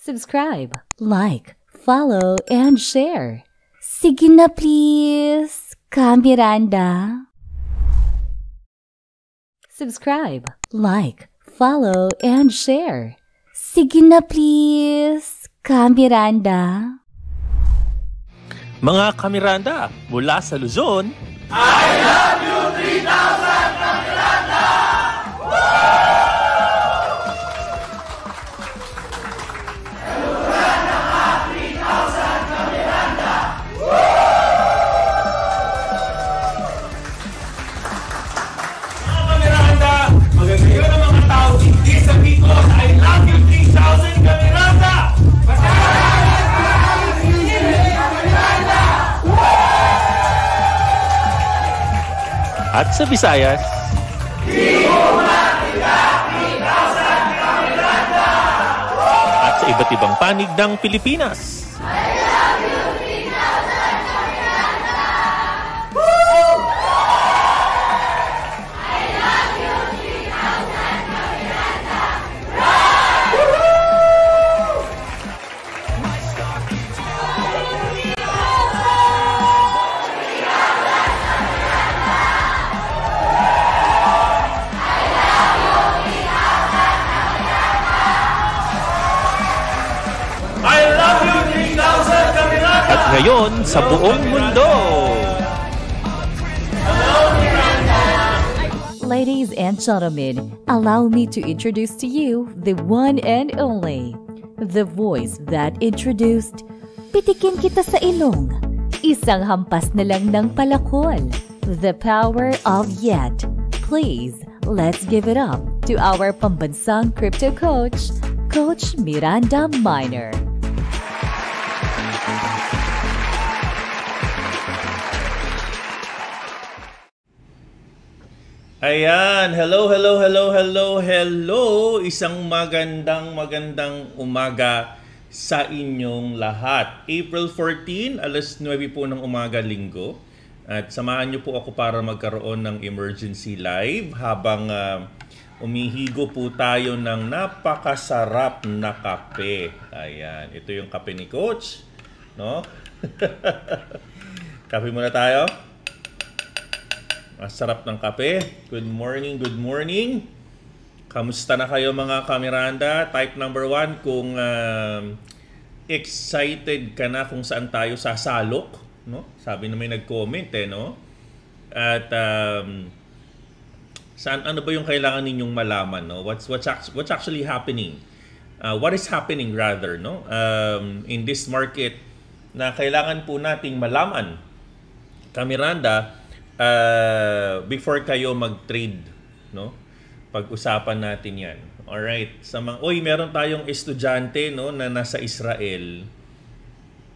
subscribe, like, follow, and share. Sige na please, Ka Miranda. Subscribe, like, follow, and share. Sige na please, Ka Miranda. Mga Kamiranda, mula sa Luzon, I love you 3,000! At sa Visayas, at sa iba't ibang panig ng Pilipinas. Ngayon sa buong mundo. Ladies and gentlemen, allow me to introduce to you the one and only, the voice that introduced Pitikin kita sa ilong, isang hampas na lang ng palakol, the power of yet. Please, let's give it up to our pambansang crypto coach, Coach Miranda Minor. Ayan, hello, hello, hello, hello, hello. Isang magandang magandang umaga sa inyong lahat. April 14, alas 9 po ng umaga linggo. At samahan niyo po ako para magkaroon ng emergency live habang ah, umihigo po tayo ng napakasarap na kape. Ayan, ito yung kape ni Coach. No? kape muna tayo. Masarap ng kape. Good morning, good morning. Kamusta na kayo mga kamiranda? Type number one kung um, excited ka na kung saan tayo sasalok. No? Sabi na may nag-comment eh, no? At um, saan, ano ba yung kailangan ninyong malaman? No? What's, what's, what's actually happening? Uh, what is happening rather no? um, in this market na kailangan po nating malaman Kamiranda, uh, before kayo mag-trade, no? Pag-usapan natin 'yan. All right. Sa mga Oy, meron tayong estudyante no na nasa Israel.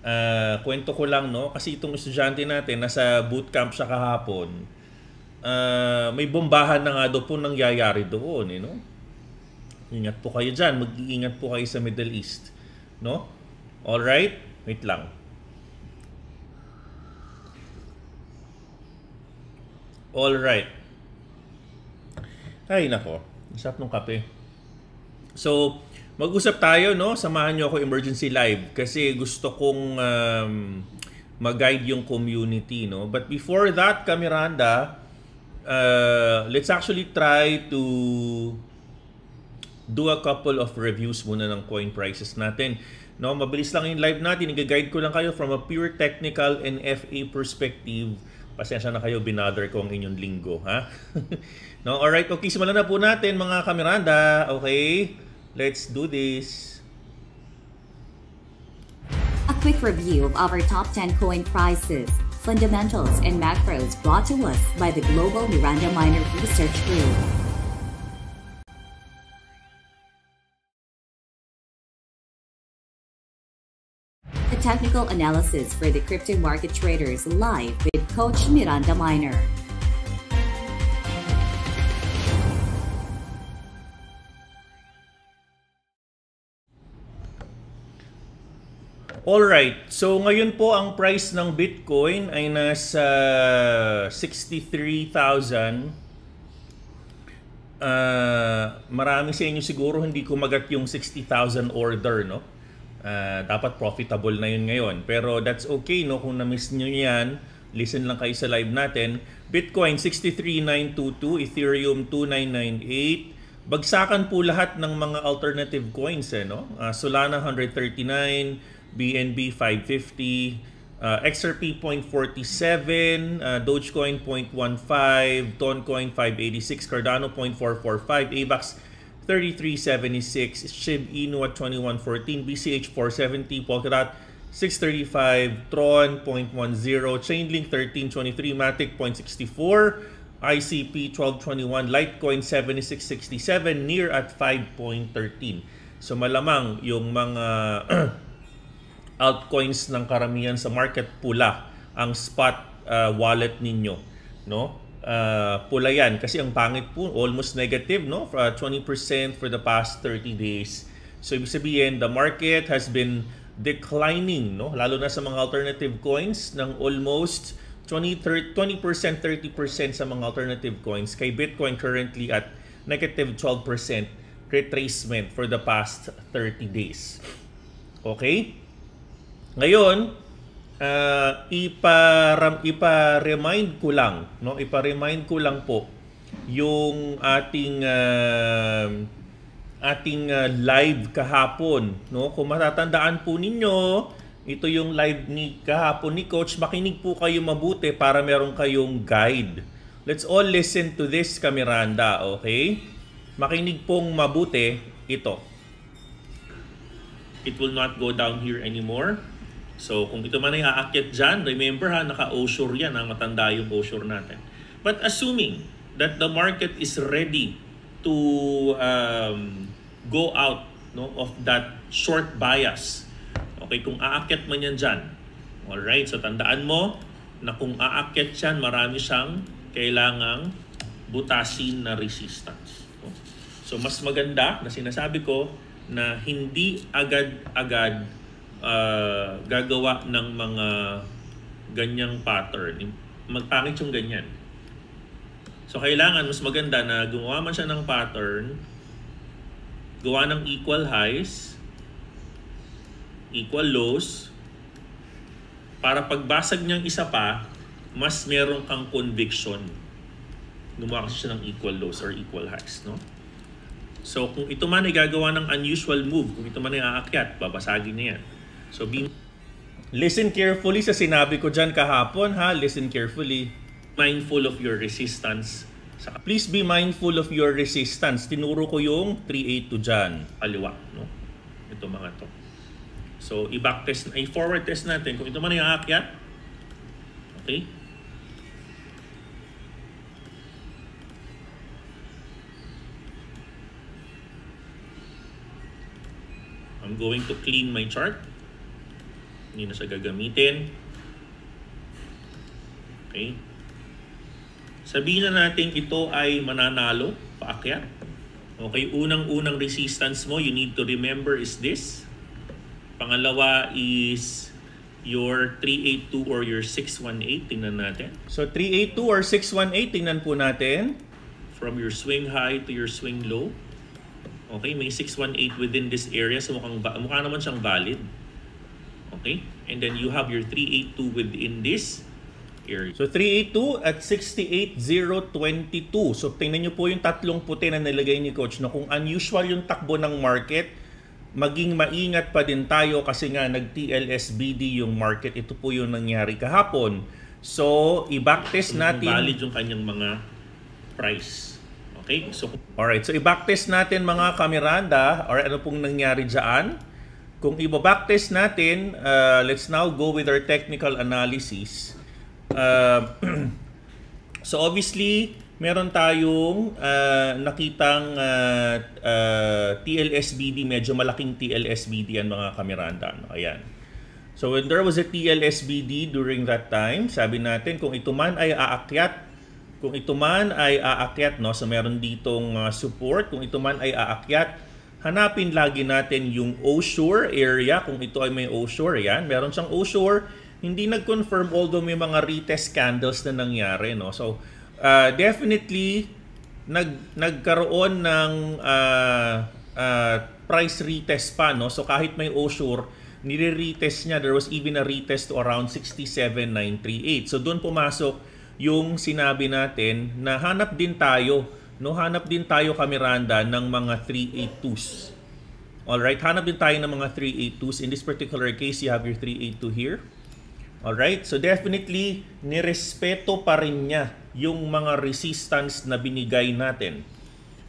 Uh, kwento ko lang no kasi itong estudyante natin nasa bootcamp siya kahapon. Uh, may bombahan na nga daw po nangyayari doon, eh, no? Ingat po kayo diyan, mag-iingat po kayo sa Middle East, no? All right? Wait lang. All right. Ay, nako. Isap ng kape. So, mag-usap tayo, no? Samahan nyo ako emergency live kasi gusto kong um, mag-guide yung community, no? But before that, Kamiranda, uh, let's actually try to do a couple of reviews muna ng coin prices natin. No, mabilis lang yung live natin. I-guide ko lang kayo from a pure technical and FA perspective. Pasensya na kayo, binother ko ang inyong linggo, ha? no, alright, okay, simulan na po natin mga kamiranda. Okay, let's do this. A quick review of our top 10 coin prices, fundamentals, and macros brought to us by the Global Miranda Minor Research Group. Technical analysis for the crypto market traders live with Coach Miranda Minor. Alright, so ngayon po ang price ng Bitcoin ay nasa 63,000. Uh, marami sa inyo siguro hindi kumagat yung 60,000 order, no? Ah, dapat profitable na yun ngayon. Pero that's okay no kung na-miss nyo yan. Listen lang kayo sa live natin. Bitcoin 63,922, Ethereum 2998. Bagsakan po lahat ng mga alternative coins eh no. Ah, Solana 139, BNB 550, uh, XRP 0.47, uh, Dogecoin 0.15, Toncoin 586, Cardano 0.445, AVAX 3376, SHIB Inu at 2114, BCH 470, Polkadot 635, Tron 0.10, Chainlink 1323, Matic 0.64, ICP 1221, Litecoin 7667, Near at 5.13. So malamang yung mga altcoins ng karamihan sa market pula ang spot uh, wallet ninyo, no? Uh, pula yan kasi ang pangit po almost negative no for uh, 20% for the past 30 days. So ibig sabihin the market has been declining no lalo na sa mga alternative coins ng almost 20 20% 30% sa mga alternative coins kay Bitcoin currently at negative 12% retracement for the past 30 days. Okay? Ngayon, uh, ipa ipa-remind ko lang, no? Ipa-remind ko lang po yung ating uh, ating uh, live kahapon, no? Kung matatandaan po ninyo, ito yung live ni kahapon ni coach. Makinig po kayo mabuti para meron kayong guide. Let's all listen to this, Kamiranda, okay? Makinig pong mabuti ito. It will not go down here anymore. So kung ito man ay aakyat dyan, remember ha, naka-osure yan, ha, matanda yung osure natin. But assuming that the market is ready to um, go out no, of that short bias, okay, kung aakyat man yan dyan, alright, so tandaan mo na kung aakyat yan, marami siyang kailangang butasin na resistance. So mas maganda na sinasabi ko na hindi agad-agad uh, gagawa ng mga ganyang pattern. Magpangit yung ganyan. So kailangan mas maganda na gumawa man siya ng pattern, gawa ng equal highs, equal lows, para pagbasag niyang isa pa, mas meron kang conviction. Gumawa kasi siya ng equal lows or equal highs, no? So kung ito man ay gagawa ng unusual move, kung ito man ay aakyat, babasagin niya yan. So be Listen carefully sa sinabi ko dyan kahapon ha. Listen carefully. Mindful of your resistance. Please be mindful of your resistance. Tinuro ko yung 382 dyan. Kaliwa. No? Ito mga to. So, i-back test, i-forward test natin. Kung ito man yung aakyat. Okay? I'm going to clean my chart. Hindi na siya gagamitin. Okay. Sabihin na natin ito ay mananalo, paakyat. Okay, unang-unang resistance mo, you need to remember is this. Pangalawa is your 382 or your 618. Tingnan natin. So 382 or 618, tingnan po natin. From your swing high to your swing low. Okay, may 618 within this area. So mukhang, mukha naman siyang valid. Okay? And then you have your 382 within this area. So 382 at 68022. So tingnan niyo po yung tatlong puti na nilagay ni coach no kung unusual yung takbo ng market, maging maingat pa din tayo kasi nga nag-TLSBD yung market. Ito po yung nangyari kahapon. So, i-backtest natin. Valid yung kanyang mga price. Okay? So, alright. So, i-backtest natin mga kamiranda or ano pong nangyari dyan. Kung i-backtest natin, uh, let's now go with our technical analysis. Uh, so obviously, meron tayong uh, nakitang uh, uh, TLSBD, medyo malaking TLSBD ang mga kameranda. No? Ayan. So when there was a TLSBD during that time, sabi natin kung ito man ay aakyat, kung ito man ay aakyat, no? so meron ditong uh, support, kung ito man ay aakyat, hanapin lagi natin yung Oshore area. Kung ito ay may Oshore, yan. Meron siyang Oshore. Hindi nag-confirm although may mga retest candles na nangyari. No? So, uh, definitely, nag, nagkaroon ng uh, uh, price retest pa, no? So kahit may Osure, nire-retest niya. There was even a retest to around 67,938. So doon pumasok yung sinabi natin na hanap din tayo, no? Hanap din tayo kami ng mga 382s. Alright, hanap din tayo ng mga 382s. In this particular case, you have your 382 here. Alright, so definitely, nirespeto pa rin niya yung mga resistance na binigay natin.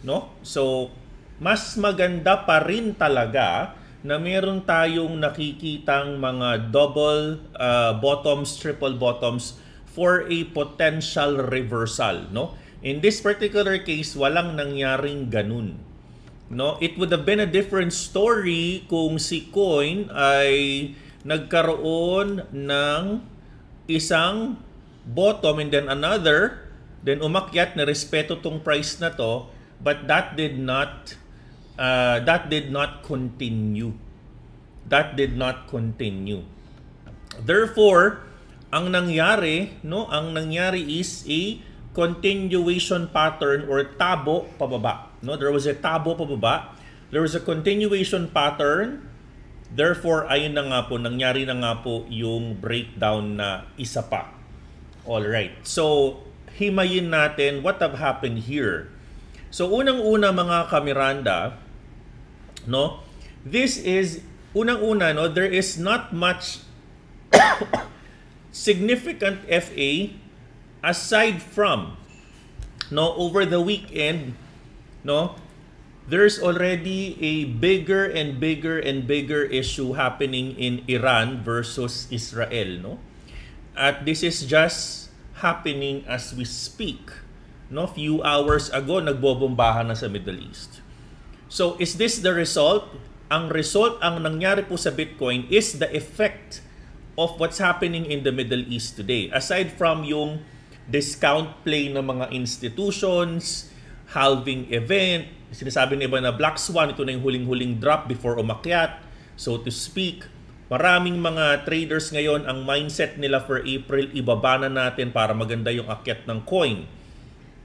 No? So, mas maganda pa rin talaga na meron tayong nakikitang mga double uh, bottoms, triple bottoms for a potential reversal. No? In this particular case, walang nangyaring ganun. No, it would have been a different story kung si Coin ay nagkaroon ng isang bottom and then another, then umakyat na respeto tong price na to, but that did not uh, that did not continue. That did not continue. Therefore, ang nangyari, no, ang nangyari is a continuation pattern or tabo pababa. No, there was a tabo pababa. There was a continuation pattern. Therefore, ayun na nga po, nangyari na nga po yung breakdown na isa pa. All right. So, himayin natin what have happened here. So, unang-una mga kamiranda, no, this is, unang-una, no, there is not much significant FA aside from, no, over the weekend, no, there's already a bigger and bigger and bigger issue happening in Iran versus Israel, no? At this is just happening as we speak. No, few hours ago nagbobombahan na sa Middle East. So, is this the result? Ang result ang nangyari po sa Bitcoin is the effect of what's happening in the Middle East today. Aside from yung discount play ng mga institutions, halving event. Sinasabi ni iba na Black Swan, ito na yung huling-huling drop before umakyat. So to speak, maraming mga traders ngayon, ang mindset nila for April, ibaba na natin para maganda yung akyat ng coin.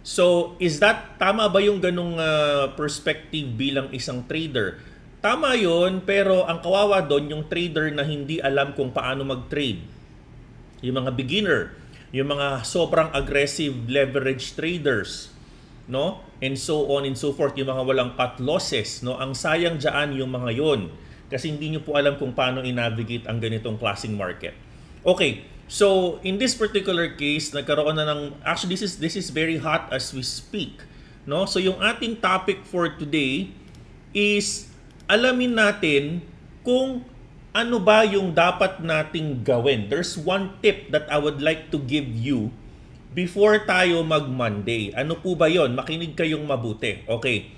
So, is that, tama ba yung ganong uh, perspective bilang isang trader? Tama yon pero ang kawawa doon, yung trader na hindi alam kung paano mag-trade. Yung mga beginner, yung mga sobrang aggressive leverage traders, no? And so on and so forth, yung mga walang cut losses, no? Ang sayang diyan yung mga yon kasi hindi niyo po alam kung paano i-navigate ang ganitong klaseng market. Okay, so in this particular case, nagkaroon na ng actually this is this is very hot as we speak, no? So yung ating topic for today is alamin natin kung ano ba yung dapat nating gawin. There's one tip that I would like to give you before tayo mag-Monday. Ano po ba yon? Makinig kayong mabuti. Okay.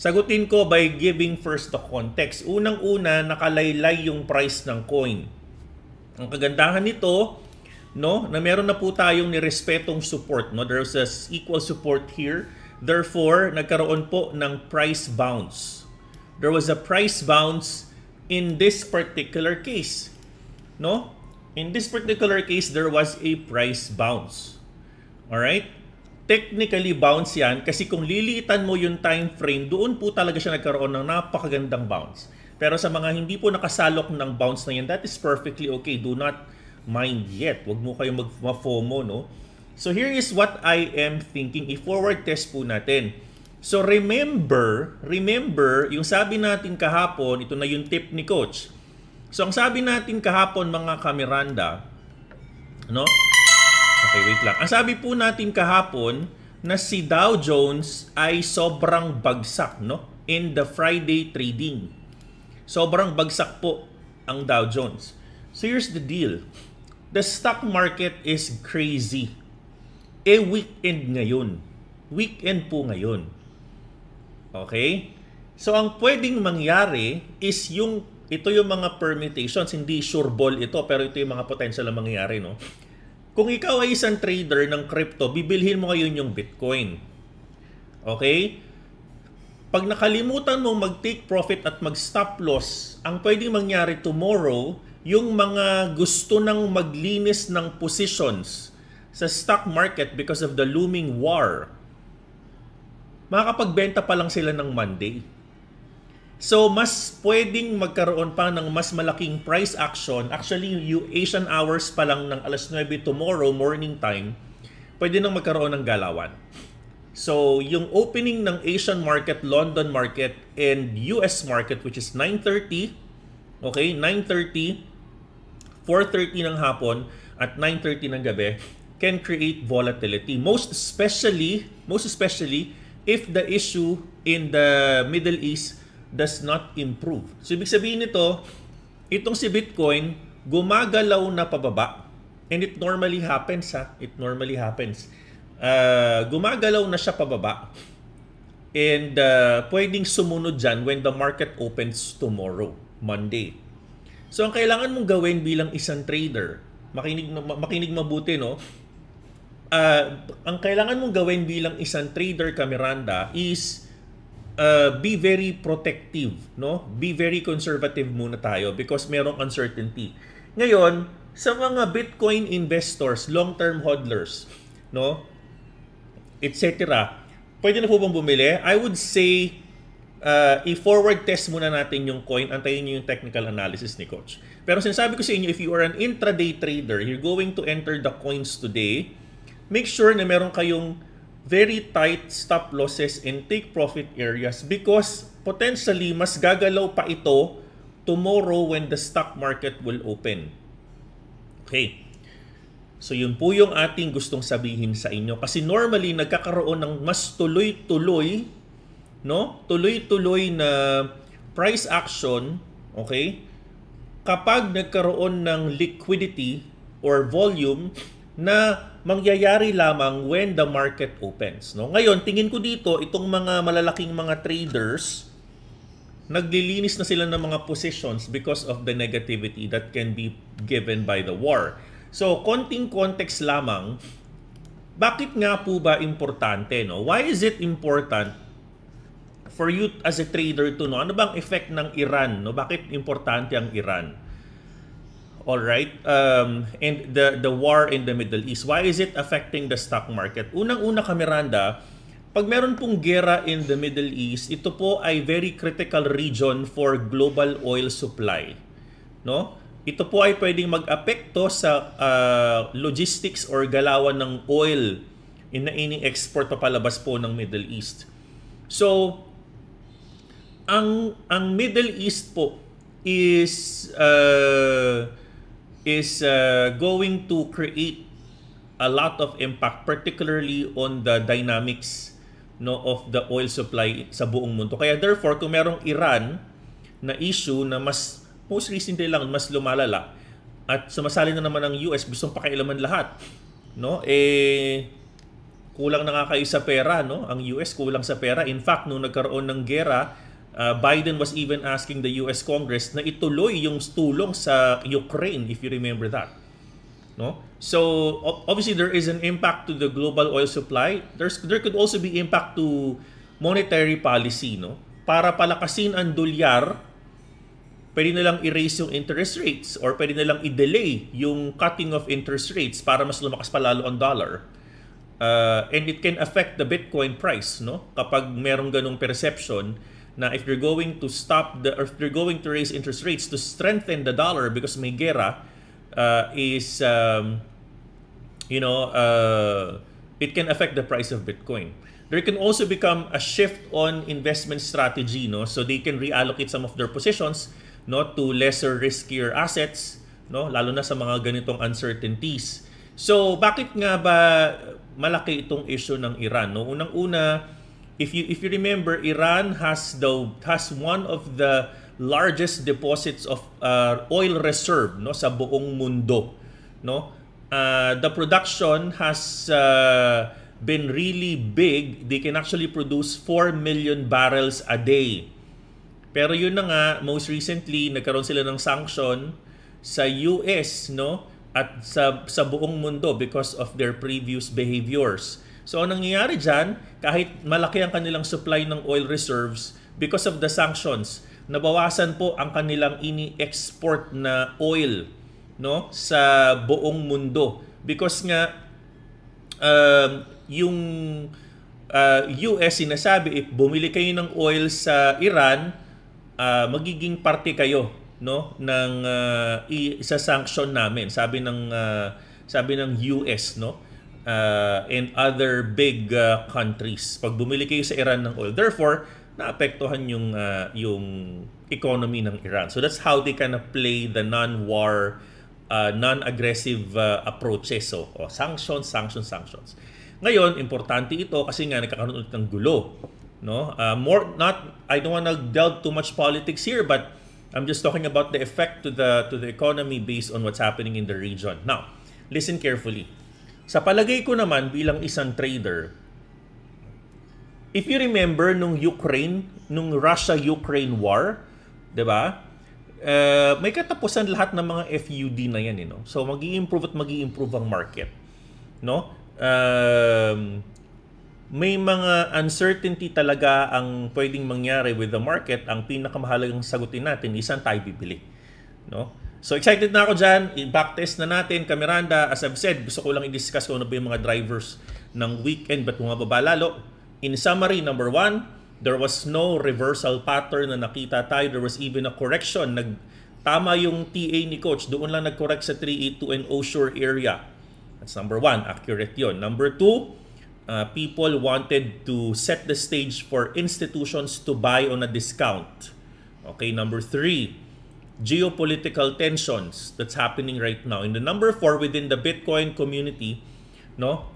Sagutin ko by giving first the context. Unang-una, nakalaylay yung price ng coin. Ang kagandahan nito, no, na meron na po tayong nirespetong support. No? There's a equal support here. Therefore, nagkaroon po ng price bounce there was a price bounce in this particular case. No? In this particular case, there was a price bounce. Alright? Technically bounce yan kasi kung liliitan mo yung time frame, doon po talaga siya nagkaroon ng napakagandang bounce. Pero sa mga hindi po nakasalok ng bounce na yan, that is perfectly okay. Do not mind yet. Huwag mo kayo mag-FOMO, no? So here is what I am thinking. I-forward test po natin So remember, remember, yung sabi natin kahapon, ito na yung tip ni coach. So ang sabi natin kahapon mga kamiranda, no? Okay, wait lang. Ang sabi po natin kahapon na si Dow Jones ay sobrang bagsak, no? In the Friday trading. Sobrang bagsak po ang Dow Jones. So here's the deal. The stock market is crazy. E weekend ngayon. Weekend po ngayon. Okay? So ang pwedeng mangyari is yung ito yung mga permutations, hindi sure ball ito, pero ito yung mga potential na mangyayari, no? Kung ikaw ay isang trader ng crypto, bibilhin mo ngayon yung Bitcoin. Okay? Pag nakalimutan mo mag-take profit at mag-stop loss, ang pwedeng mangyari tomorrow, yung mga gusto nang maglinis ng positions sa stock market because of the looming war makakapagbenta pa lang sila ng Monday. So, mas pwedeng magkaroon pa ng mas malaking price action. Actually, yung Asian hours pa lang ng alas 9 tomorrow morning time, pwede nang magkaroon ng galawan. So, yung opening ng Asian market, London market, and US market, which is 9.30, okay, 9.30, 4.30 ng hapon, at 9.30 ng gabi, can create volatility. Most especially, most especially, if the issue in the Middle East does not improve. So, ibig sabihin nito, itong si Bitcoin, gumagalaw na pababa. And it normally happens, ha? It normally happens. Uh, gumagalaw na siya pababa. And uh, pwedeng sumunod dyan when the market opens tomorrow, Monday. So, ang kailangan mong gawin bilang isang trader, makinig, makinig mabuti, no? Uh, ang kailangan mong gawin bilang isang trader, Kamiranda, is uh, be very protective, no? Be very conservative muna tayo because merong uncertainty. Ngayon, sa mga Bitcoin investors, long-term hodlers, no? etc. Pwede na po bang bumili? I would say uh, i-forward test muna natin yung coin, antayin niyo yung technical analysis ni coach. Pero sinasabi ko sa inyo, if you are an intraday trader, you're going to enter the coins today, make sure na meron kayong very tight stop losses and take profit areas because potentially mas gagalaw pa ito tomorrow when the stock market will open. Okay. So yun po yung ating gustong sabihin sa inyo kasi normally nagkakaroon ng mas tuloy-tuloy no? Tuloy-tuloy na price action, okay? Kapag nagkaroon ng liquidity or volume na mangyayari lamang when the market opens. No? Ngayon, tingin ko dito, itong mga malalaking mga traders, naglilinis na sila ng mga positions because of the negativity that can be given by the war. So, konting context lamang, bakit nga po ba importante? No? Why is it important for you as a trader to know? Ano bang effect ng Iran? No? Bakit importante ang Iran? All right. Um, and the the war in the Middle East. Why is it affecting the stock market? Unang-una ka Miranda, pag meron pong gera in the Middle East, ito po ay very critical region for global oil supply. No? Ito po ay pwedeng mag-apekto sa uh, logistics or galawan ng oil in na ini-export papalabas po ng Middle East. So, ang ang Middle East po is uh, is uh, going to create a lot of impact particularly on the dynamics no of the oil supply sa buong mundo. Kaya therefore kung merong Iran na issue na mas most recently lang mas lumalala at sumasali na naman ang US gustong pakialaman lahat no eh kulang na nga kayo sa pera no ang US kulang sa pera in fact nung nagkaroon ng gera uh, Biden was even asking the US Congress na ituloy yung tulong sa Ukraine if you remember that. No? So obviously there is an impact to the global oil supply. There's there could also be impact to monetary policy, no? Para palakasin ang dolyar, pwede nilang erase yung interest rates or pwede nilang i-delay yung cutting of interest rates para mas lumakas pa lalo ang dollar. Uh, and it can affect the Bitcoin price, no? Kapag merong ganong perception na if you're going to stop the or if you're going to raise interest rates to strengthen the dollar because may gera uh, is um, you know uh, it can affect the price of Bitcoin. There can also become a shift on investment strategy, no? So they can reallocate some of their positions, no, to lesser riskier assets, no, lalo na sa mga ganitong uncertainties. So bakit nga ba malaki itong issue ng Iran, no? Unang-una, if you if you remember, Iran has the has one of the largest deposits of uh, oil reserve no sa buong mundo no? Uh, the production has uh, been really big. They can actually produce 4 million barrels a day. Pero yun na nga most recently nagkaroon sila ng sanction sa US no? At sa sa buong mundo because of their previous behaviors So ang nangyayari dyan, kahit malaki ang kanilang supply ng oil reserves, because of the sanctions, nabawasan po ang kanilang ini-export na oil no sa buong mundo. Because nga uh, yung uh, US sinasabi if bumili kayo ng oil sa Iran uh, magiging parte kayo no ng uh, isa-sanction namin sabi ng uh, sabi ng US no uh, and other big uh, countries. Pag bumili kayo sa Iran ng oil therefore naapektuhan yung uh, yung economy ng Iran. So that's how they kind of play the non-war uh, non-aggressive uh, approaches. So oh, sanctions sanctions sanctions. Ngayon importante ito kasi nga nagkakaroon ulit ng gulo no? Uh, more not I don't want to delve too much politics here but I'm just talking about the effect to the to the economy based on what's happening in the region. Now, listen carefully. Sa palagay ko naman bilang isang trader, if you remember nung Ukraine, nung Russia-Ukraine war, 'di ba? Uh, may katapusan lahat ng mga FUD na yan, you know? So, magi-improve at magi-improve ang market. No? Um, may mga uncertainty talaga ang pwedeng mangyari with the market, ang pinakamahalagang sagutin natin is saan tayo bibili. No? So excited na ako dyan. I-backtest na natin. Kamiranda, as I've said, gusto ko lang i-discuss kung ano ba yung mga drivers ng weekend ba't bumababa lalo. In summary, number one, there was no reversal pattern na nakita tayo. There was even a correction. Nag, tama yung TA ni Coach. Doon lang nag-correct sa 382 and Oshore area. That's number one. Accurate yon. Number two, uh, people wanted to set the stage for institutions to buy on a discount. Okay, number three, geopolitical tensions that's happening right now. In the number four, within the Bitcoin community, no,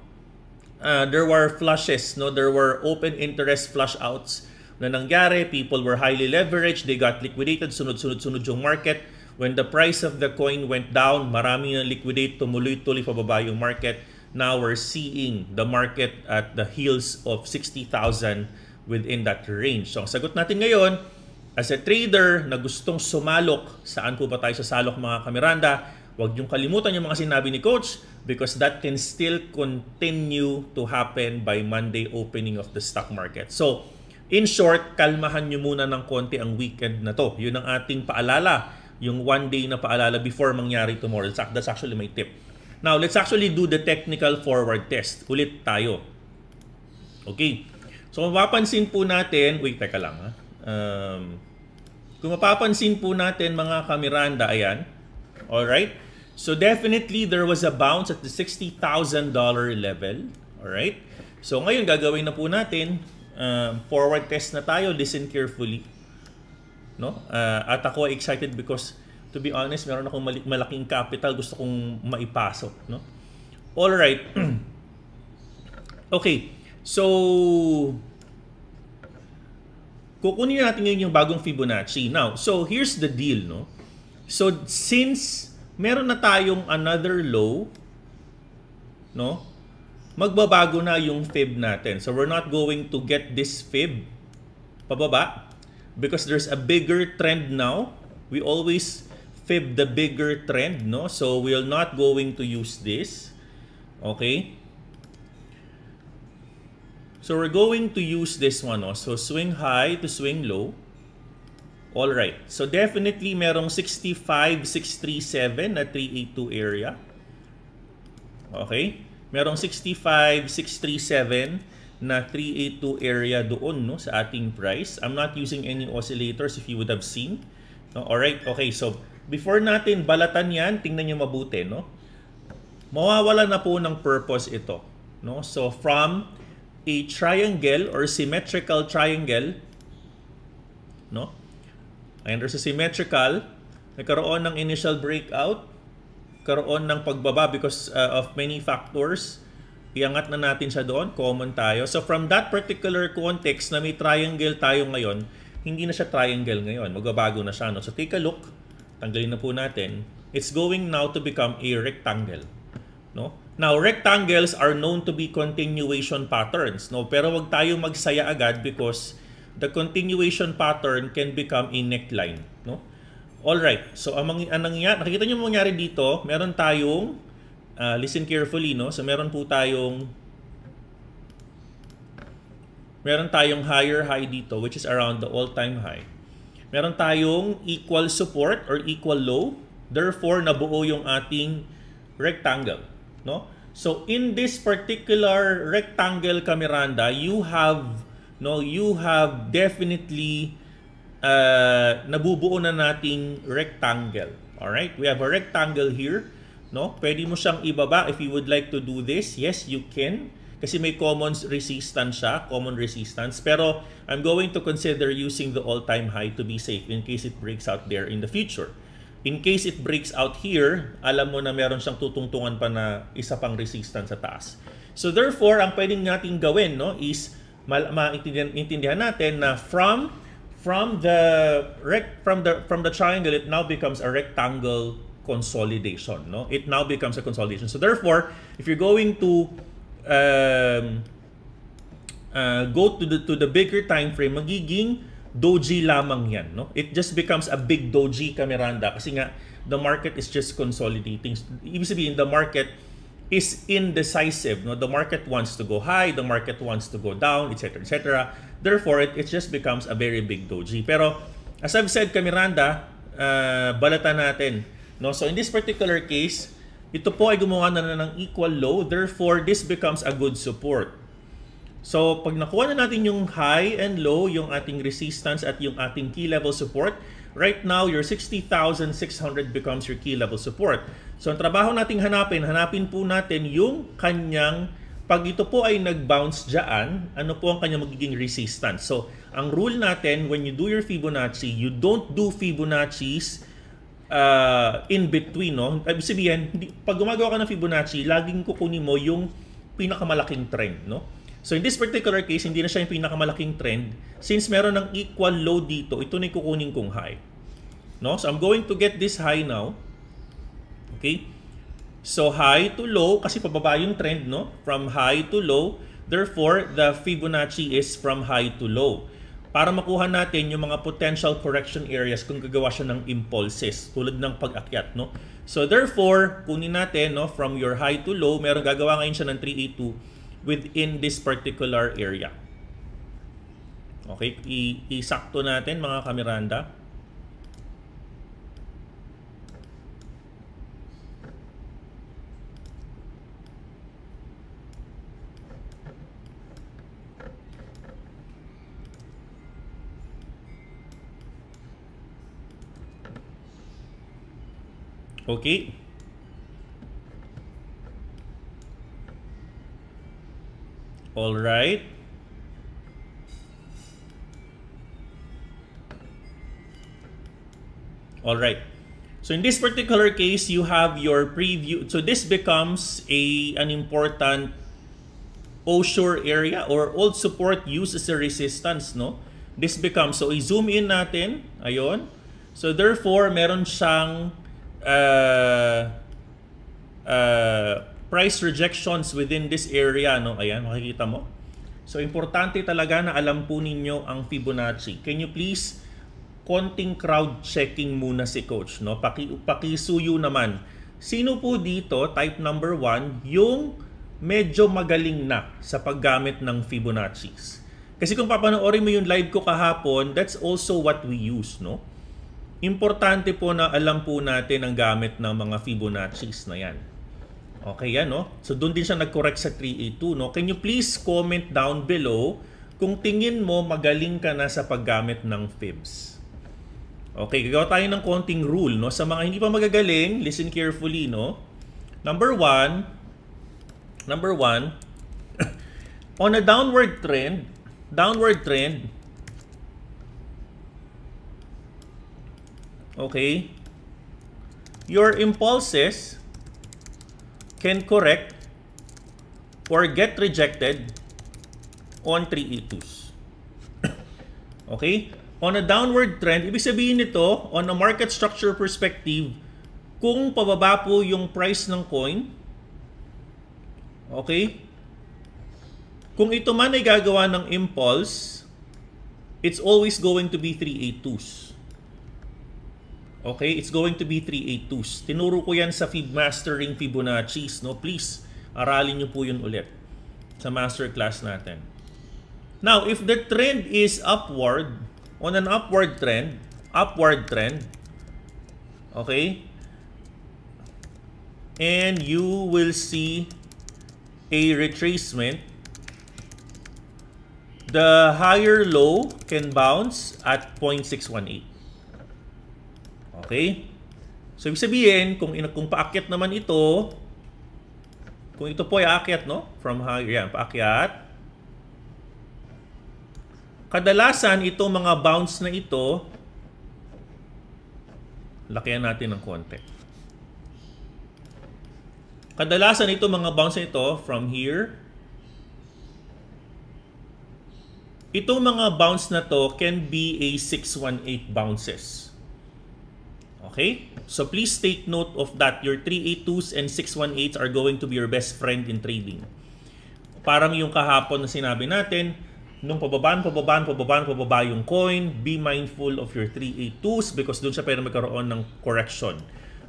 uh, there were flushes, no, there were open interest flush outs na nangyari. People were highly leveraged, they got liquidated, sunod-sunod-sunod yung market. When the price of the coin went down, marami na liquidate, tumuloy-tuloy pababa yung market now we're seeing the market at the heels of 60,000 within that range. So ang sagot natin ngayon, as a trader na gustong sumalok, saan po ba tayo sasalok mga kamiranda? Huwag niyong kalimutan yung mga sinabi ni Coach because that can still continue to happen by Monday opening of the stock market. So, in short, kalmahan niyo muna ng konti ang weekend na to. Yun ang ating paalala, yung one day na paalala before mangyari tomorrow. That's actually my tip. Now, let's actually do the technical forward test. Ulit tayo. Okay. So, mapapansin po natin, wait, teka lang ha. Um, kung mapapansin po natin mga kamiranda, ayan. Alright. So, definitely there was a bounce at the $60,000 level. Alright. So, ngayon gagawin na po natin, um, forward test na tayo. Listen carefully. No? Uh, at ako excited because to be honest, meron akong malaking capital gusto kong maipasok, no? All right. okay. So kukunin natin ngayon yung bagong Fibonacci. Now, so here's the deal, no? So since meron na tayong another low, no? Magbabago na yung fib natin. So we're not going to get this fib pababa because there's a bigger trend now. We always fib the bigger trend, no? So we're not going to use this. Okay? So we're going to use this one, no? So swing high to swing low. All right. So definitely merong 65, 637 na 382 area. Okay? Merong 65, 637 na 382 area doon no sa ating price. I'm not using any oscillators if you would have seen. No? All right. Okay, so before natin balatan yan, tingnan nyo mabuti, no? Mawawala na po ng purpose ito. No? So, from a triangle or symmetrical triangle, no? Ayan, there's a symmetrical, nagkaroon ng initial breakout, karoon ng pagbaba because uh, of many factors, iangat na natin siya doon, common tayo. So from that particular context na may triangle tayo ngayon, hindi na siya triangle ngayon, magbabago na siya. No? So take a look, tanggalin na po natin, it's going now to become a rectangle. No? Now, rectangles are known to be continuation patterns. No? Pero wag tayo magsaya agad because the continuation pattern can become a neckline. No? All right. So, ang, ang nangyari, nakikita niyo mangyari dito, meron tayong, uh, listen carefully, no? So, meron po tayong, meron tayong higher high dito, which is around the all-time high meron tayong equal support or equal low. Therefore, nabuo yung ating rectangle. No? So, in this particular rectangle, Kamiranda, you have no, you have definitely uh, nabubuo na nating rectangle. Alright? We have a rectangle here. No? Pwede mo siyang ibaba if you would like to do this. Yes, you can. Kasi may common resistance siya, common resistance. Pero I'm going to consider using the all-time high to be safe in case it breaks out there in the future. In case it breaks out here, alam mo na meron siyang tutungtungan pa na isa pang resistance sa taas. So therefore, ang pwedeng natin gawin no, is maintindihan natin na from from the rec from the from the triangle it now becomes a rectangle consolidation no it now becomes a consolidation so therefore if you're going to um, uh, go to the to the bigger time frame, magiging doji lamang yan. No? It just becomes a big doji kameranda kasi nga the market is just consolidating. Ibig sabihin, the market is indecisive. No? The market wants to go high, the market wants to go down, etc. etc. Therefore, it, it just becomes a very big doji. Pero, as I've said, Kamiranda, uh, balatan natin. No? So, in this particular case, ito po ay gumawa na ng equal low, therefore this becomes a good support. So pag nakuha na natin yung high and low, yung ating resistance at yung ating key level support, right now your 60,600 becomes your key level support. So ang trabaho nating hanapin, hanapin po natin yung kanyang pag ito po ay nag-bounce dyan, ano po ang kanyang magiging resistance? So, ang rule natin, when you do your Fibonacci, you don't do Fibonacci's uh, in between, no? Ibig sabihin, pag gumagawa ka ng Fibonacci, laging kukunin mo yung pinakamalaking trend, no? So in this particular case, hindi na siya yung pinakamalaking trend. Since meron ng equal low dito, ito na yung kukunin kong high. No? So I'm going to get this high now. Okay? So high to low, kasi pababa yung trend, no? From high to low. Therefore, the Fibonacci is from high to low para makuha natin yung mga potential correction areas kung gagawa siya ng impulses tulad ng pag-akyat no so therefore kunin natin no from your high to low meron gagawa ngayon siya ng 382 within this particular area okay I isakto natin mga kamiranda Okay? All right. All right. So in this particular case, you have your preview. So this becomes a an important OSHOR area or old support used as a resistance, no? This becomes, so i-zoom in natin, ayon. So therefore, meron siyang uh, uh, price rejections within this area. No? Ayan, makikita mo. So, importante talaga na alam po ninyo ang Fibonacci. Can you please konting crowd checking muna si coach. No? Paki, pakisuyo naman. Sino po dito, type number 1, yung medyo magaling na sa paggamit ng Fibonacci's? Kasi kung papanoorin mo yung live ko kahapon, that's also what we use. No? Importante po na alam po natin ang gamit ng mga Fibonacci's na yan. Okay yan, no? So, doon din siya nag-correct sa 382, no? Can you please comment down below kung tingin mo magaling ka na sa paggamit ng fibs? Okay, gagawa tayo ng konting rule, no? Sa mga hindi pa magagaling, listen carefully, no? Number one, number one, on a downward trend, downward trend, okay, your impulses can correct or get rejected on 3E2s. okay? On a downward trend, ibig sabihin nito, on a market structure perspective, kung pababa po yung price ng coin, okay, kung ito man ay gagawa ng impulse, it's always going to be 382s. Okay, it's going to be 382s. Tinuro ko yan sa Fib Mastering Fibonacci's. No? Please, aralin nyo po yun ulit sa master class natin. Now, if the trend is upward, on an upward trend, upward trend, okay, and you will see a retracement the higher low can bounce at 0.618. Okay? So, ibig sabihin, kung, kung paakyat naman ito, kung ito po ay aakyat, no? From higher, yan, paakyat. Kadalasan, itong mga bounce na ito, lakihan natin ng konti. Kadalasan ito mga bounce na ito from here. Itong mga bounce na to can be a 618 bounces. Okay? So please take note of that. Your 382s and 618s are going to be your best friend in trading. Parang yung kahapon na sinabi natin, nung pababaan, pababaan, pababaan, pababa yung coin, be mindful of your 382s because doon siya pwede magkaroon ng correction.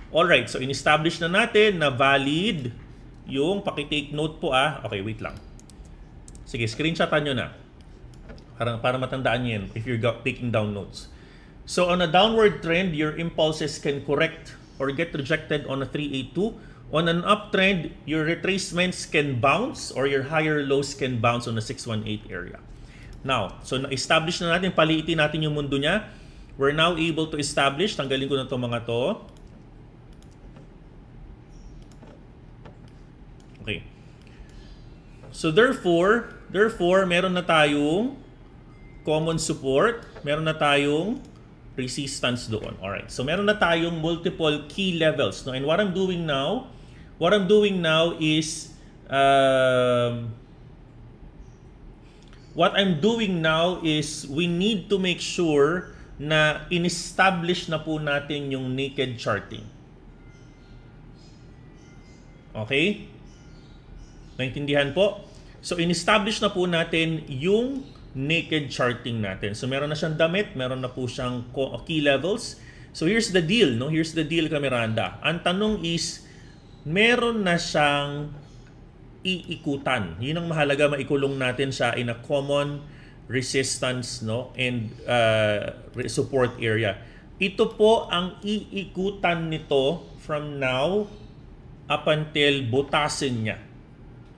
Alright, so in-establish na natin na valid yung paki-take note po ah. Okay, wait lang. Sige, screenshotan nyo na. Para, para matandaan nyo yan if you're taking down notes. So on a downward trend, your impulses can correct or get rejected on a 382. On an uptrend, your retracements can bounce or your higher lows can bounce on a 618 area. Now, so na-establish na natin, paliitin natin yung mundo niya. We're now able to establish, tanggalin ko na itong mga to. Okay. So therefore, therefore, meron na tayong common support, meron na tayong resistance doon. Alright, so meron na tayong multiple key levels. No? And what I'm doing now, what I'm doing now is, um, what I'm doing now is we need to make sure na in-establish na po natin yung naked charting. Okay? Naintindihan po? So, in-establish na po natin yung naked charting natin. So, meron na siyang damit, meron na po siyang key levels. So, here's the deal, no? Here's the deal, Kamiranda. Ang tanong is, meron na siyang iikutan. Yun ang mahalaga, maikulong natin siya in a common resistance no and uh, support area. Ito po ang iikutan nito from now up until butasin niya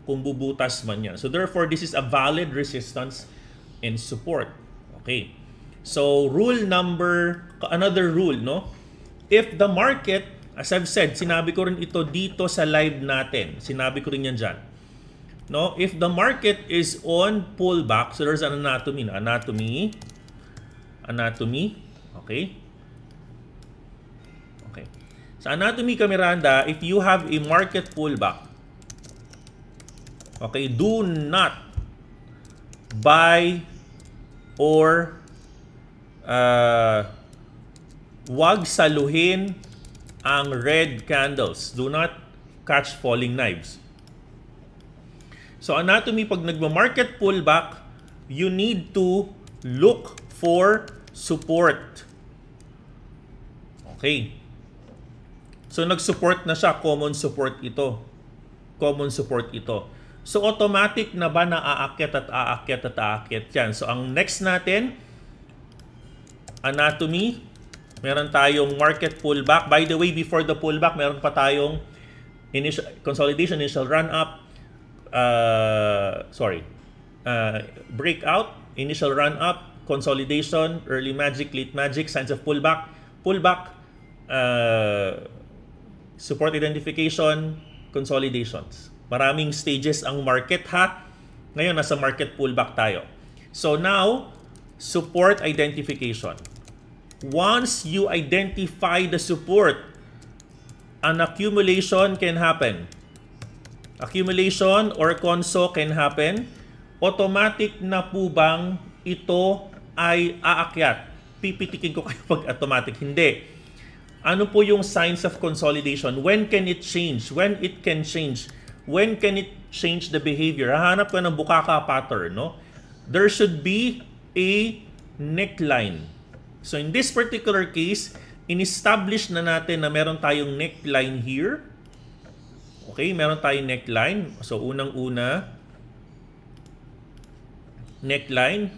kung bubutas man yan. So therefore, this is a valid resistance and support. Okay. So rule number, another rule, no? If the market, as I've said, sinabi ko rin ito dito sa live natin. Sinabi ko rin yan dyan. No? If the market is on pullback, so there's an anatomy. No? Anatomy. Anatomy. Okay. Okay. Sa anatomy, Kamiranda, if you have a market pullback, Okay, do not buy or uh, wag saluhin ang red candles. Do not catch falling knives. So anatomy, pag nagma-market pullback, you need to look for support. Okay. So nag-support na siya, common support ito. Common support ito. So automatic na ba na aakyat at aakyat at aakyat yan? So ang next natin, anatomy, meron tayong market pullback. By the way, before the pullback, meron pa tayong initial consolidation, initial run up, uh, sorry, uh, breakout, initial run up, consolidation, early magic, late magic, signs of pullback, pullback, uh, support identification, consolidations. Maraming stages ang market ha. Ngayon, nasa market pullback tayo. So now, support identification. Once you identify the support, an accumulation can happen. Accumulation or conso can happen. Automatic na po bang ito ay aakyat? Pipitikin ko kayo pag automatic. Hindi. Ano po yung signs of consolidation? When can it change? When it can change? When can it change the behavior? Hahanap ka ng bukaka pattern, no? There should be a neckline. So in this particular case, in-establish na natin na meron tayong neckline here. Okay, meron tayong neckline. So unang-una, neckline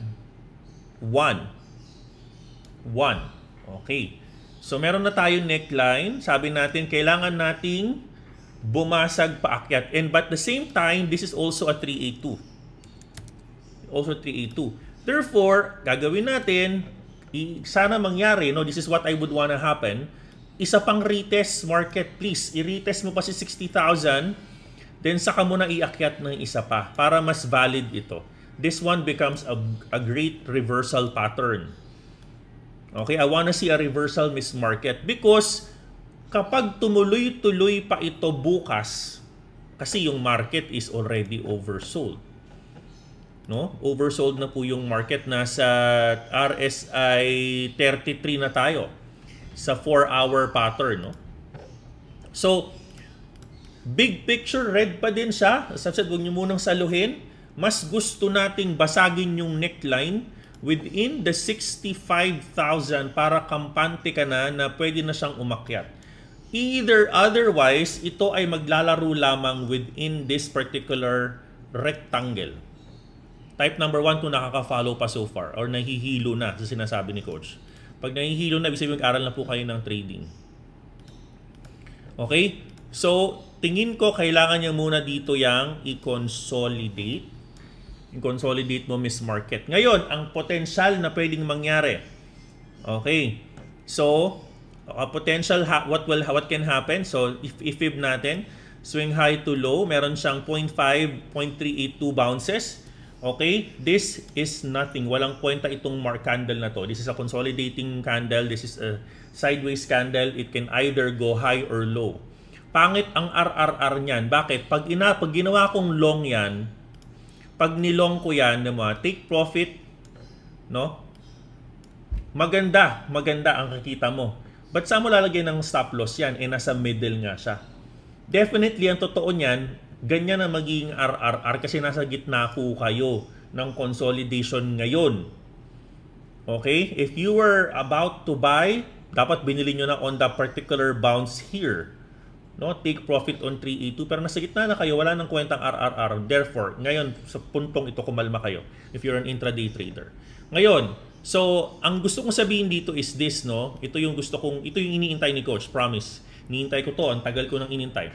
1. 1. Okay. So meron na tayong neckline. Sabi natin, kailangan nating bumasag paakyat. And but the same time, this is also a 382. also 382. Therefore, gagawin natin, sana mangyari, no, this is what I would wanna happen, isa pang retest market please. I-retest mo pa si 60,000, then saka mo na iakyat ng isa pa para mas valid ito. This one becomes a, a great reversal pattern. Okay, I wanna see a reversal miss market because kapag tumuloy-tuloy pa ito bukas, kasi yung market is already oversold. No? Oversold na po yung market nasa RSI 33 na tayo sa 4-hour pattern, no? So, big picture red pa din siya. As I've said, huwag niyo munang saluhin. Mas gusto nating basagin yung neckline within the 65,000 para kampante ka na na pwede na siyang umakyat. Either otherwise, ito ay maglalaro lamang within this particular rectangle. Type number 1 kung nakaka-follow pa so far or nahihilo na sa sinasabi ni Coach. Pag nahihilo na, ibig sabihin mag-aral na po kayo ng trading. Okay? So, tingin ko kailangan niya muna dito yung i-consolidate. I-consolidate mo Miss Market. Ngayon, ang potential na pwedeng mangyari. Okay. So, a potential ha- what will what can happen? So, if ifib natin, swing high to low, meron siyang 0.5, 0.382 bounces. Okay? This is nothing. Walang kwenta itong mark candle na to. This is a consolidating candle. This is a sideways candle. It can either go high or low. Pangit ang RRR niyan. Bakit? Pag, ina, pag ginawa kong long yan, pag nilong ko yan, na mga take profit, no? Maganda, maganda ang kakita mo. But saan mo lalagay ng stop loss yan? Eh, nasa middle nga siya. Definitely, ang totoo niyan, ganyan na magiging RRR kasi nasa gitna ko kayo ng consolidation ngayon. Okay? If you were about to buy, dapat binili nyo na on the particular bounce here. No, take profit on 382 pero nasa gitna na kayo, wala nang kwentang RRR. Therefore, ngayon sa puntong ito kumalma kayo if you're an intraday trader. Ngayon, so ang gusto kong sabihin dito is this, no? Ito yung gusto kong ito yung iniintay ni coach, promise. Iniintay ko to, ang tagal ko nang inintay.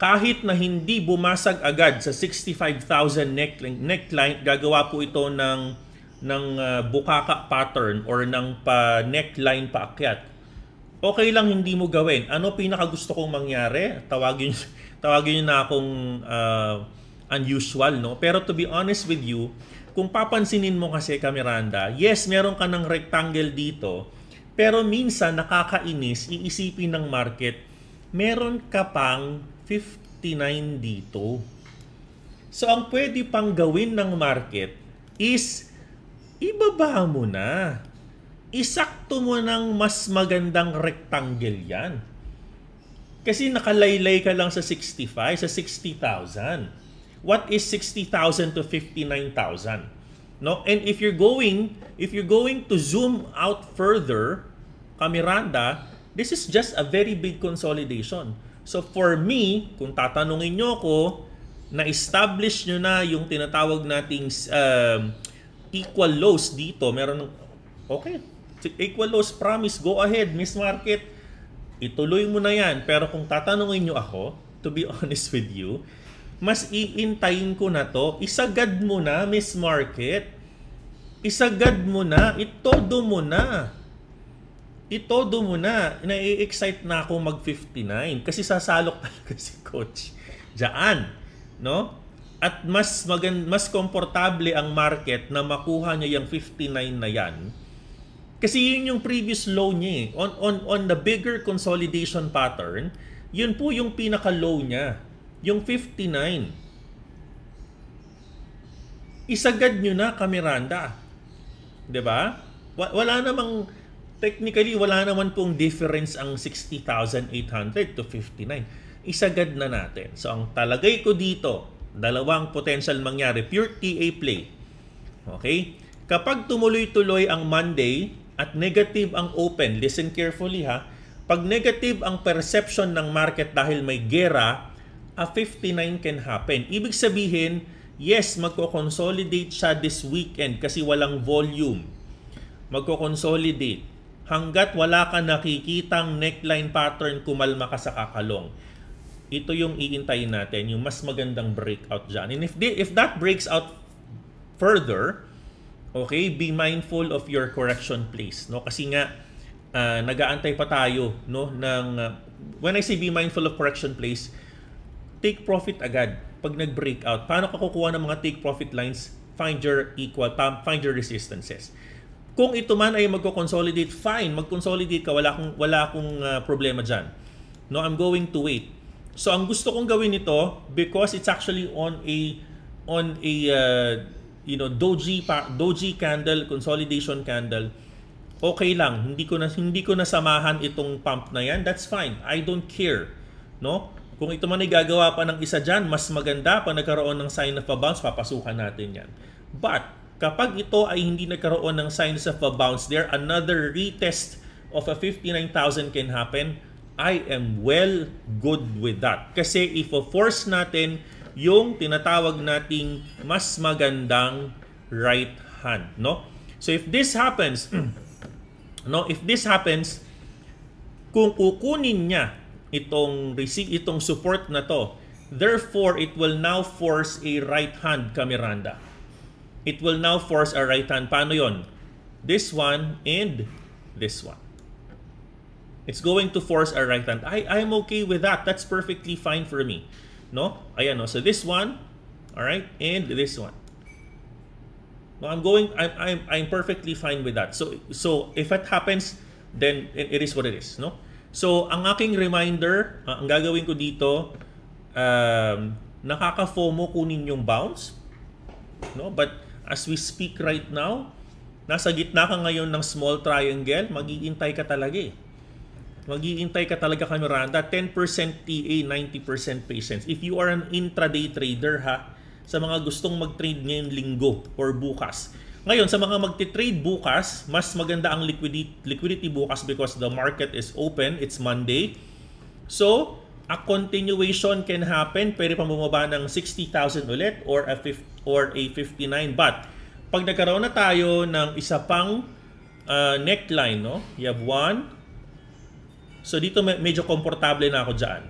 Kahit na hindi bumasag agad sa 65,000 neckline, neckline, gagawa po ito ng ng uh, bukaka pattern or ng pa neckline paakyat okay lang hindi mo gawin. Ano pinaka gusto kong mangyari? Tawagin tawagin niyo na akong uh, unusual, no? Pero to be honest with you, kung papansinin mo kasi Kamiranda, yes, meron ka ng rectangle dito, pero minsan nakakainis, iisipin ng market, meron ka pang 59 dito. So ang pwede pang gawin ng market is ibaba mo na isakto mo ng mas magandang rectangle yan. Kasi nakalaylay ka lang sa 65, sa 60,000. What is 60,000 to 59,000? No? And if you're going, if you're going to zoom out further, Kamiranda, this is just a very big consolidation. So for me, kung tatanungin nyo ako, na-establish nyo na yung tinatawag nating um, equal lows dito, meron okay, equal loss promise, go ahead, Miss Market. Ituloy mo na yan. Pero kung tatanungin nyo ako, to be honest with you, mas iintayin ko na to. Isagad mo na, Miss Market. Isagad mo na. Itodo mo na. Itodo mo na. Nai-excite na ako mag-59 kasi sasalok talaga si coach. Diyan. No? At mas magan mas komportable ang market na makuha niya yung 59 na yan kasi yun yung previous low niya eh. On, on, on the bigger consolidation pattern, yun po yung pinaka-low niya. Yung 59. Isagad nyo na, Kamiranda. ba? Diba? Wala namang, technically, wala naman pong difference ang 60,800 to 59. Isagad na natin. So, ang talagay ko dito, dalawang potential mangyari. Pure TA play. Okay? Kapag tumuloy-tuloy ang Monday, at negative ang open, listen carefully ha, pag negative ang perception ng market dahil may gera, a 59 can happen. Ibig sabihin, yes, magko-consolidate siya this weekend kasi walang volume. Magko-consolidate. Hanggat wala ka nakikitang neckline pattern, kumalma ka sa kakalong. ito yung iintayin natin, yung mas magandang breakout dyan. And if, they, if that breaks out further, okay, be mindful of your correction place. No? Kasi nga, uh, nagaantay pa tayo no, ng, uh, when I say be mindful of correction place, take profit agad pag nag-break out. Paano ka kukuha ng mga take profit lines? Find your equal, find your resistances. Kung ito man ay magko-consolidate, fine, mag-consolidate ka, wala akong, wala akong uh, problema dyan. No, I'm going to wait. So ang gusto kong gawin ito because it's actually on a on a uh, you know doji pa, doji candle consolidation candle okay lang hindi ko na hindi ko nasamahan itong pump na yan that's fine I don't care no kung ito man ay gagawa pa ng isa diyan mas maganda pa nagkaroon ng sign of a bounce papasukan natin yan but kapag ito ay hindi nagkaroon ng signs of a bounce there another retest of a 59,000 can happen I am well good with that. Kasi if force natin yung tinatawag nating mas magandang right hand, no? So if this happens, no, if this happens, kung kukunin niya itong receive itong support na to, therefore it will now force a right hand Kamiranda. It will now force a right hand. Paano 'yon? This one and this one. It's going to force a right hand. I, I'm okay with that. That's perfectly fine for me. No? Ayan, no? So this one, all right, and this one. No, I'm going, I'm, I'm, I'm perfectly fine with that. So, so if it happens, then it, it is what it is, no? So, ang aking reminder, uh, ang gagawin ko dito, um, nakaka-FOMO kunin yung bounce, no? But as we speak right now, nasa gitna ka ngayon ng small triangle, magigintay ka talaga eh maghihintay ka talaga kay Miranda, 10% TA, 90% patience. If you are an intraday trader ha, sa mga gustong mag-trade ngayong linggo or bukas. Ngayon, sa mga magti-trade bukas, mas maganda ang liquidity, liquidity bukas because the market is open, it's Monday. So, a continuation can happen, pwede pa bumaba ng 60,000 ulit or a, 50, or a 59. But, pag nagkaroon na tayo ng isa pang uh, neckline, no? you have 1, So dito medyo komportable na ako dyan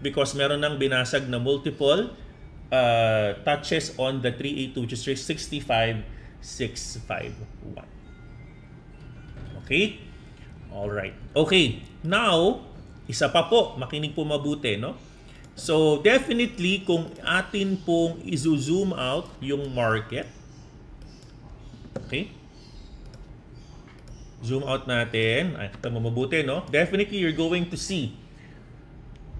because meron nang binasag na multiple uh, touches on the 382 which is 65 651. Okay? All right. Okay. Now, isa pa po, makinig po mabuti, no? So, definitely kung atin pong i-zoom out yung market, okay? Zoom out natin. Ay, ito mabuti, no? Definitely, you're going to see.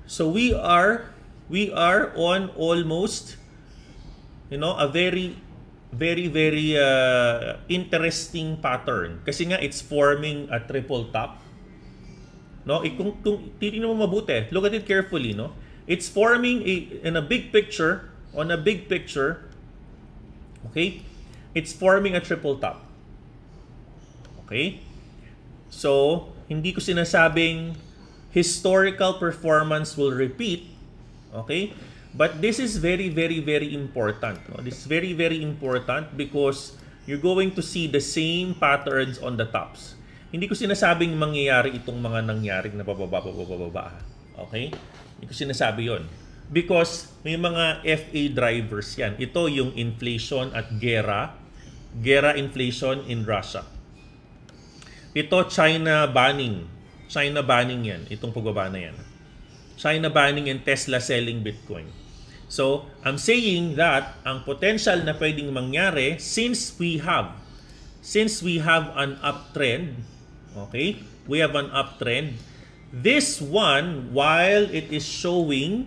So, we are, we are on almost, you know, a very, very, very uh, interesting pattern. Kasi nga, it's forming a triple top. No? E, kung, kung titignan mo mabuti, look at it carefully, no? It's forming a, in a big picture, on a big picture, okay? It's forming a triple top. Okay? So, hindi ko sinasabing historical performance will repeat. Okay? But this is very, very, very important. No? This is very, very important because you're going to see the same patterns on the tops. Hindi ko sinasabing mangyayari itong mga nangyaring na bababa, bababa, bababa. Okay? Hindi ko sinasabi yon Because may mga FA drivers yan. Ito yung inflation at gera. Gera inflation in Russia. Ito, China banning. China banning yan. Itong pagbaba na yan. China banning and Tesla selling Bitcoin. So, I'm saying that ang potential na pwedeng mangyari since we have since we have an uptrend, okay? We have an uptrend. This one, while it is showing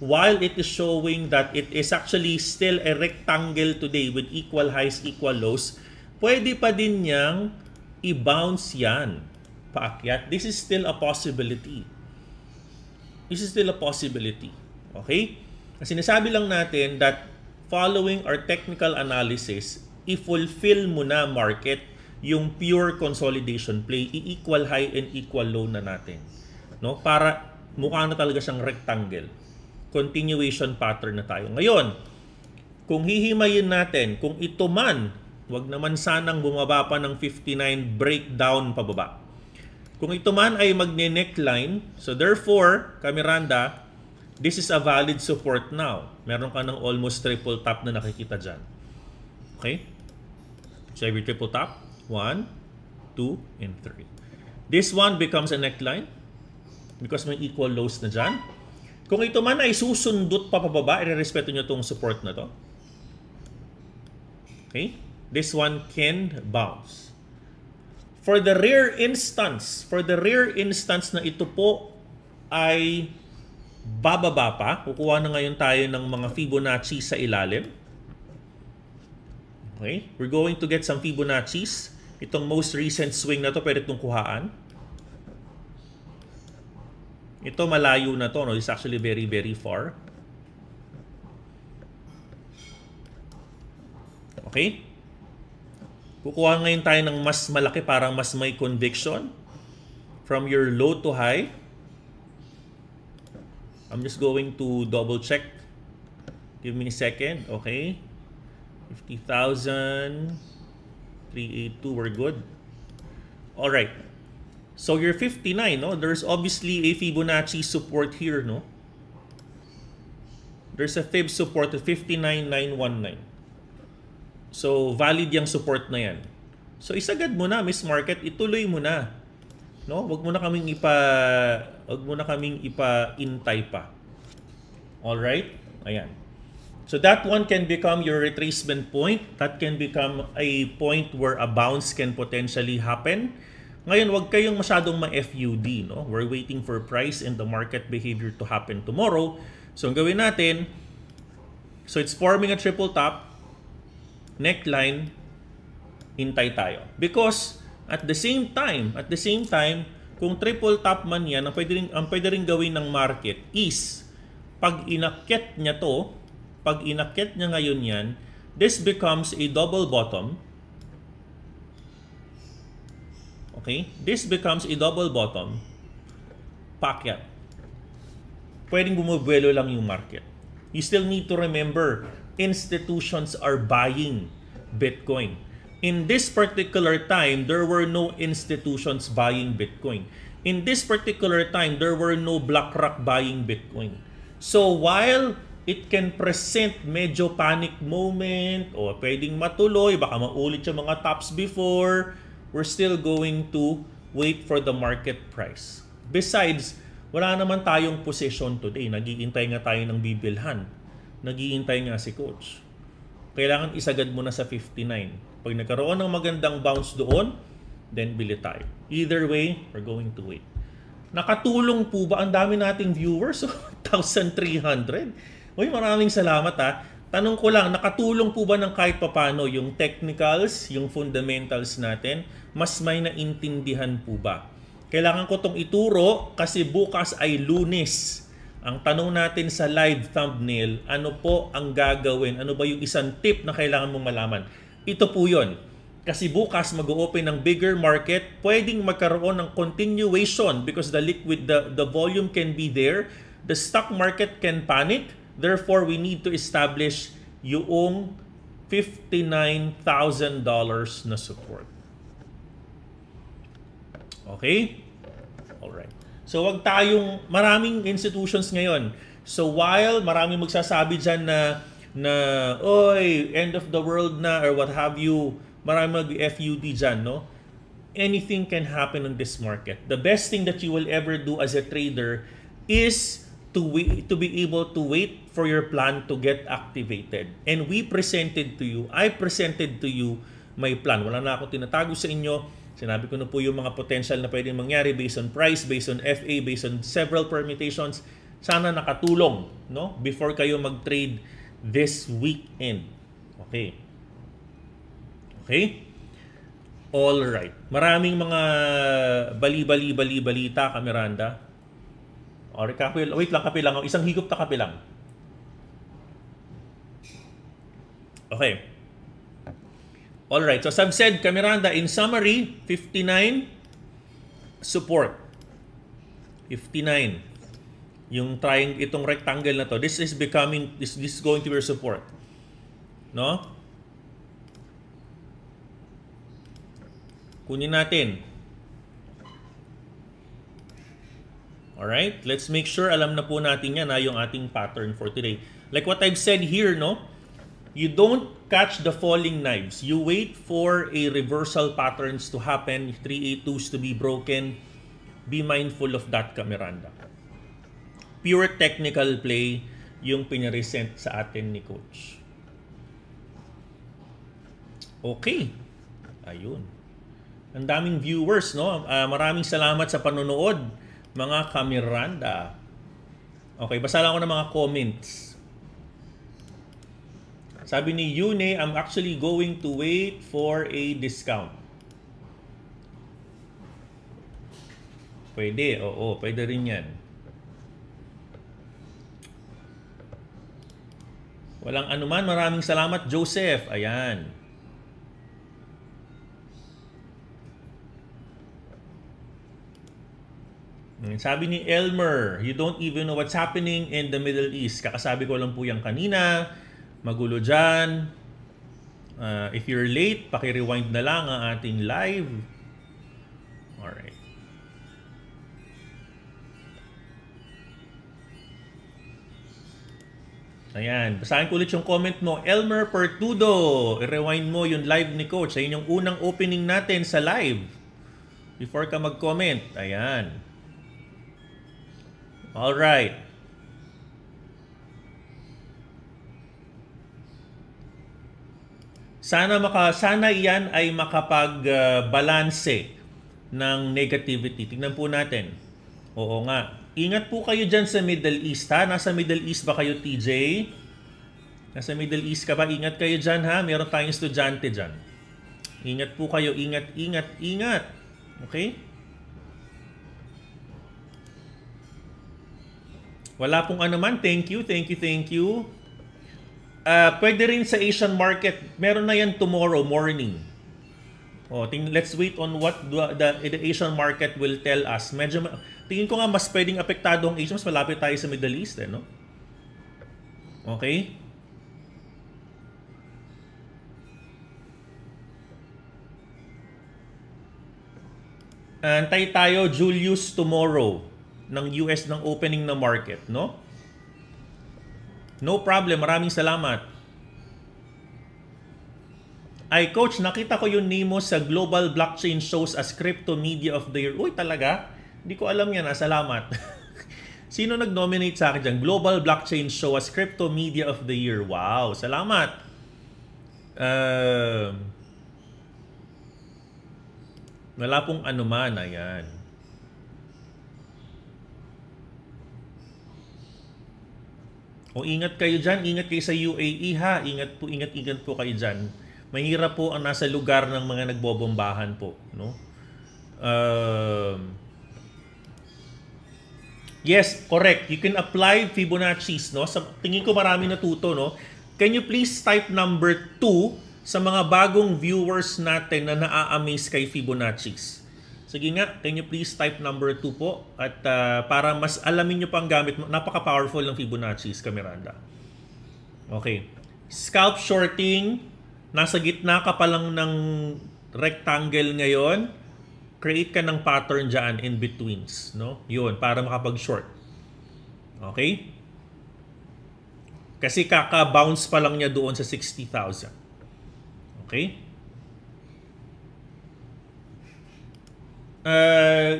while it is showing that it is actually still a rectangle today with equal highs, equal lows, pwede pa din niyang i-bounce yan paakyat. This is still a possibility. This is still a possibility. Okay? Kasi sinasabi lang natin that following our technical analysis, i-fulfill mo na market yung pure consolidation play, i-equal high and equal low na natin. No? Para mukha na talaga siyang rectangle. Continuation pattern na tayo. Ngayon, kung hihimayin natin, kung ito man Huwag naman sanang bumaba pa ng 59 breakdown pababa. Kung ito man ay magne-neckline, so therefore, Kamiranda, This is a valid support now. Meron ka ng almost triple top na nakikita dyan. Okay? So every triple top, 1, 2, and 3. This one becomes a neckline because may equal lows na dyan. Kung ito man ay susundot pa pababa, i-respeto nyo itong support na to. Okay? This one can bounce. For the rare instance, for the rare instance na ito po ay bababa pa, kukuha na ngayon tayo ng mga Fibonacci sa ilalim. Okay? We're going to get some Fibonacci's. Itong most recent swing na to, pwede itong kuhaan. Ito malayo na to, no? It's actually very, very far. Okay? Kukuha ngayon tayo ng mas malaki parang mas may conviction from your low to high. I'm just going to double check. Give me a second. Okay. 50,000. 382. We're good. All right. So you're 59, no? There's obviously a Fibonacci support here, no? There's a Fib support of 59,919. So valid yung support na yan. So isagad mo na, Miss Market, ituloy mo na. No? Wag mo na kaming ipa wag mo na kaming ipa-intay pa. All right? Ayan. So that one can become your retracement point. That can become a point where a bounce can potentially happen. Ngayon, wag kayong masyadong ma-FUD. No? We're waiting for price and the market behavior to happen tomorrow. So ang gawin natin, so it's forming a triple top, neckline, hintay tayo. Because at the same time, at the same time, kung triple top man yan, ang pwede rin, ang pwede rin gawin ng market is, pag inakyat niya to, pag inakyat niya ngayon yan, this becomes a double bottom. Okay? This becomes a double bottom. Pakyat. Pwedeng bumubuelo lang yung market. You still need to remember, institutions are buying Bitcoin. In this particular time, there were no institutions buying Bitcoin. In this particular time, there were no BlackRock buying Bitcoin. So while it can present medyo panic moment o pwedeng matuloy, baka maulit yung mga tops before, we're still going to wait for the market price. Besides, wala naman tayong position today. Nagiintay nga tayo ng bibilhan. Nagiintay nga si coach. Kailangan isagad mo na sa 59. Pag nagkaroon ng magandang bounce doon, then bili tayo. Either way, we're going to wait. Nakatulong po ba? Ang dami nating viewers. 1,300. Uy, maraming salamat ha. Tanong ko lang, nakatulong po ba ng kahit papano yung technicals, yung fundamentals natin? Mas may naintindihan po ba? Kailangan ko tong ituro kasi bukas ay lunes. Ang tanong natin sa live thumbnail, ano po ang gagawin? Ano ba yung isang tip na kailangan mong malaman? Ito po yon. Kasi bukas mag-open ng bigger market, pwedeng magkaroon ng continuation because the liquid, the, the volume can be there. The stock market can panic Therefore, we need to establish yung $59,000 na support. Okay? Alright. So, wag tayong, maraming institutions ngayon. So, while maraming magsasabi dyan na, na, oy, end of the world na, or what have you, maraming mag-FUD dyan, no? Anything can happen in this market. The best thing that you will ever do as a trader is to to be able to wait for your plan to get activated. And we presented to you, I presented to you my plan. Wala na ako tinatago sa inyo. Sinabi ko na po yung mga potential na pwedeng mangyari based on price, based on FA, based on several permutations. Sana nakatulong no before kayo mag-trade this weekend. Okay. Okay? All right. Maraming mga bali-bali-bali-balita, Kamiranda o, kape, wait lang, kape lang. Isang higop na kape lang. Okay. All right. So, as I've said, Kamiranda, in summary, 59, support. 59. Yung trying itong rectangle na to, this is becoming, this, this is going to be your support. No? Kunin natin. Alright? Let's make sure alam na po natin yan na yung ating pattern for today. Like what I've said here, no? You don't catch the falling knives. You wait for a reversal patterns to happen, 382s to be broken. Be mindful of that, Camiranda. Pure technical play yung pinaresent sa atin ni Coach. Okay. Ayun. Ang daming viewers, no? Uh, maraming salamat sa panonood, mga kamiranda. Okay, basa lang ako ng mga comments. Sabi ni Yune, I'm actually going to wait for a discount. Pwede, oo, pwede rin yan. Walang anuman, maraming salamat Joseph. Ayan. Mm, sabi ni Elmer, you don't even know what's happening in the Middle East. Kakasabi ko lang po yan kanina. Magulo dyan. Uh, if you're late, paki-rewind na lang ang ating live. Alright. Ayan, basahin ko ulit yung comment mo. Elmer Pertudo, i-rewind mo yung live ni Coach. Ayun yung unang opening natin sa live. Before ka mag-comment. Ayan. All right. Sana maka sana iyan ay makapag-balanse ng negativity. Tingnan po natin. Oo nga. Ingat po kayo diyan sa Middle East ha. Nasa Middle East ba kayo TJ? Nasa Middle East ka ba? Ingat kayo diyan ha. Meron tayong estudyante diyan. Ingat po kayo. Ingat, ingat, ingat. Okay? Wala pong anuman. Thank you, thank you, thank you. Uh, pwede rin sa Asian market. Meron na yan tomorrow morning. Oh, let's wait on what the, the, the Asian market will tell us. Medyo tingin ko nga mas pwedeng apektado ang Asia, mas malapit tayo sa Middle East eh, no? Okay? Antay tayo Julius tomorrow ng US ng opening na market, no? No problem, maraming salamat. Ay, Coach, nakita ko yung name mo sa Global Blockchain Shows as Crypto Media of the Year. Uy, talaga? Hindi ko alam yan, ah. Salamat. Sino nag-nominate sa akin dyan? Global Blockchain Show as Crypto Media of the Year. Wow, salamat. Uh, wala pong anuman. Ayan. O ingat kayo dyan, ingat kayo sa UAE ha. Ingat po, ingat, ingat po kayo dyan. Mahirap po ang nasa lugar ng mga nagbobombahan po. No? Uh, yes, correct. You can apply Fibonacci's. No? Sa, tingin ko marami natuto. No? Can you please type number 2 sa mga bagong viewers natin na naa-amaze kay Fibonacci's? Sige nga, can you please type number 2 po? At uh, para mas alamin nyo pang gamit mo, napaka-powerful ng Fibonacci's Camiranda. Okay. Scalp shorting, nasa gitna ka pa lang ng rectangle ngayon, create ka ng pattern dyan in betweens. No? Yun, para makapag-short. Okay? Kasi kaka-bounce pa lang niya doon sa 60,000. Okay? uh,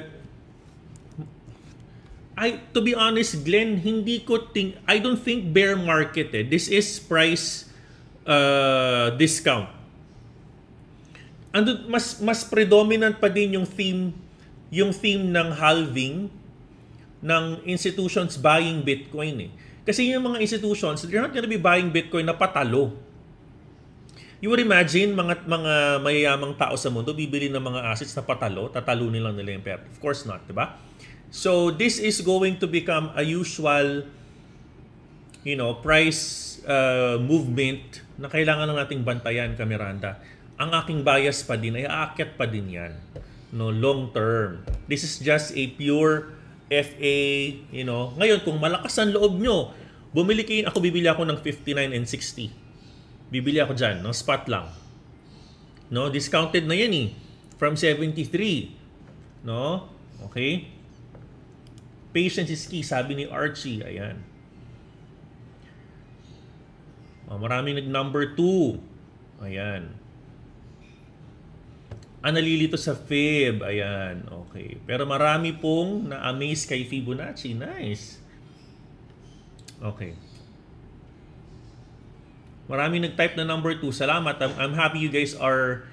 I to be honest, Glenn, hindi ko think I don't think bear market eh. This is price uh, discount. Ando mas mas predominant pa din yung theme yung theme ng halving ng institutions buying Bitcoin eh. Kasi yung mga institutions, they're not gonna be buying Bitcoin na patalo You would imagine mga mga mayayamang tao sa mundo bibili ng mga assets na patalo, tatalo nilang nila yung pera. Of course not, 'di ba? So this is going to become a usual you know, price uh, movement na kailangan lang nating bantayan, Kamiranda. Ang aking bias pa din ay aakyat pa din 'yan. No, long term. This is just a pure FA, you know. Ngayon kung malakas ang loob nyo, bumili kayo, ako bibili ako ng 59 and 60 bibili ako dyan, no? spot lang. No, discounted na yan eh. From 73. No? Okay? Patience is key, sabi ni Archie. Ayan. Oh, maraming nag number 2. Ayan. Ah, nalilito sa Fib. Ayan. Okay. Pero marami pong na-amaze kay Fibonacci. Nice. Okay. Marami nag-type na number 2. Salamat. I'm, I'm happy you guys are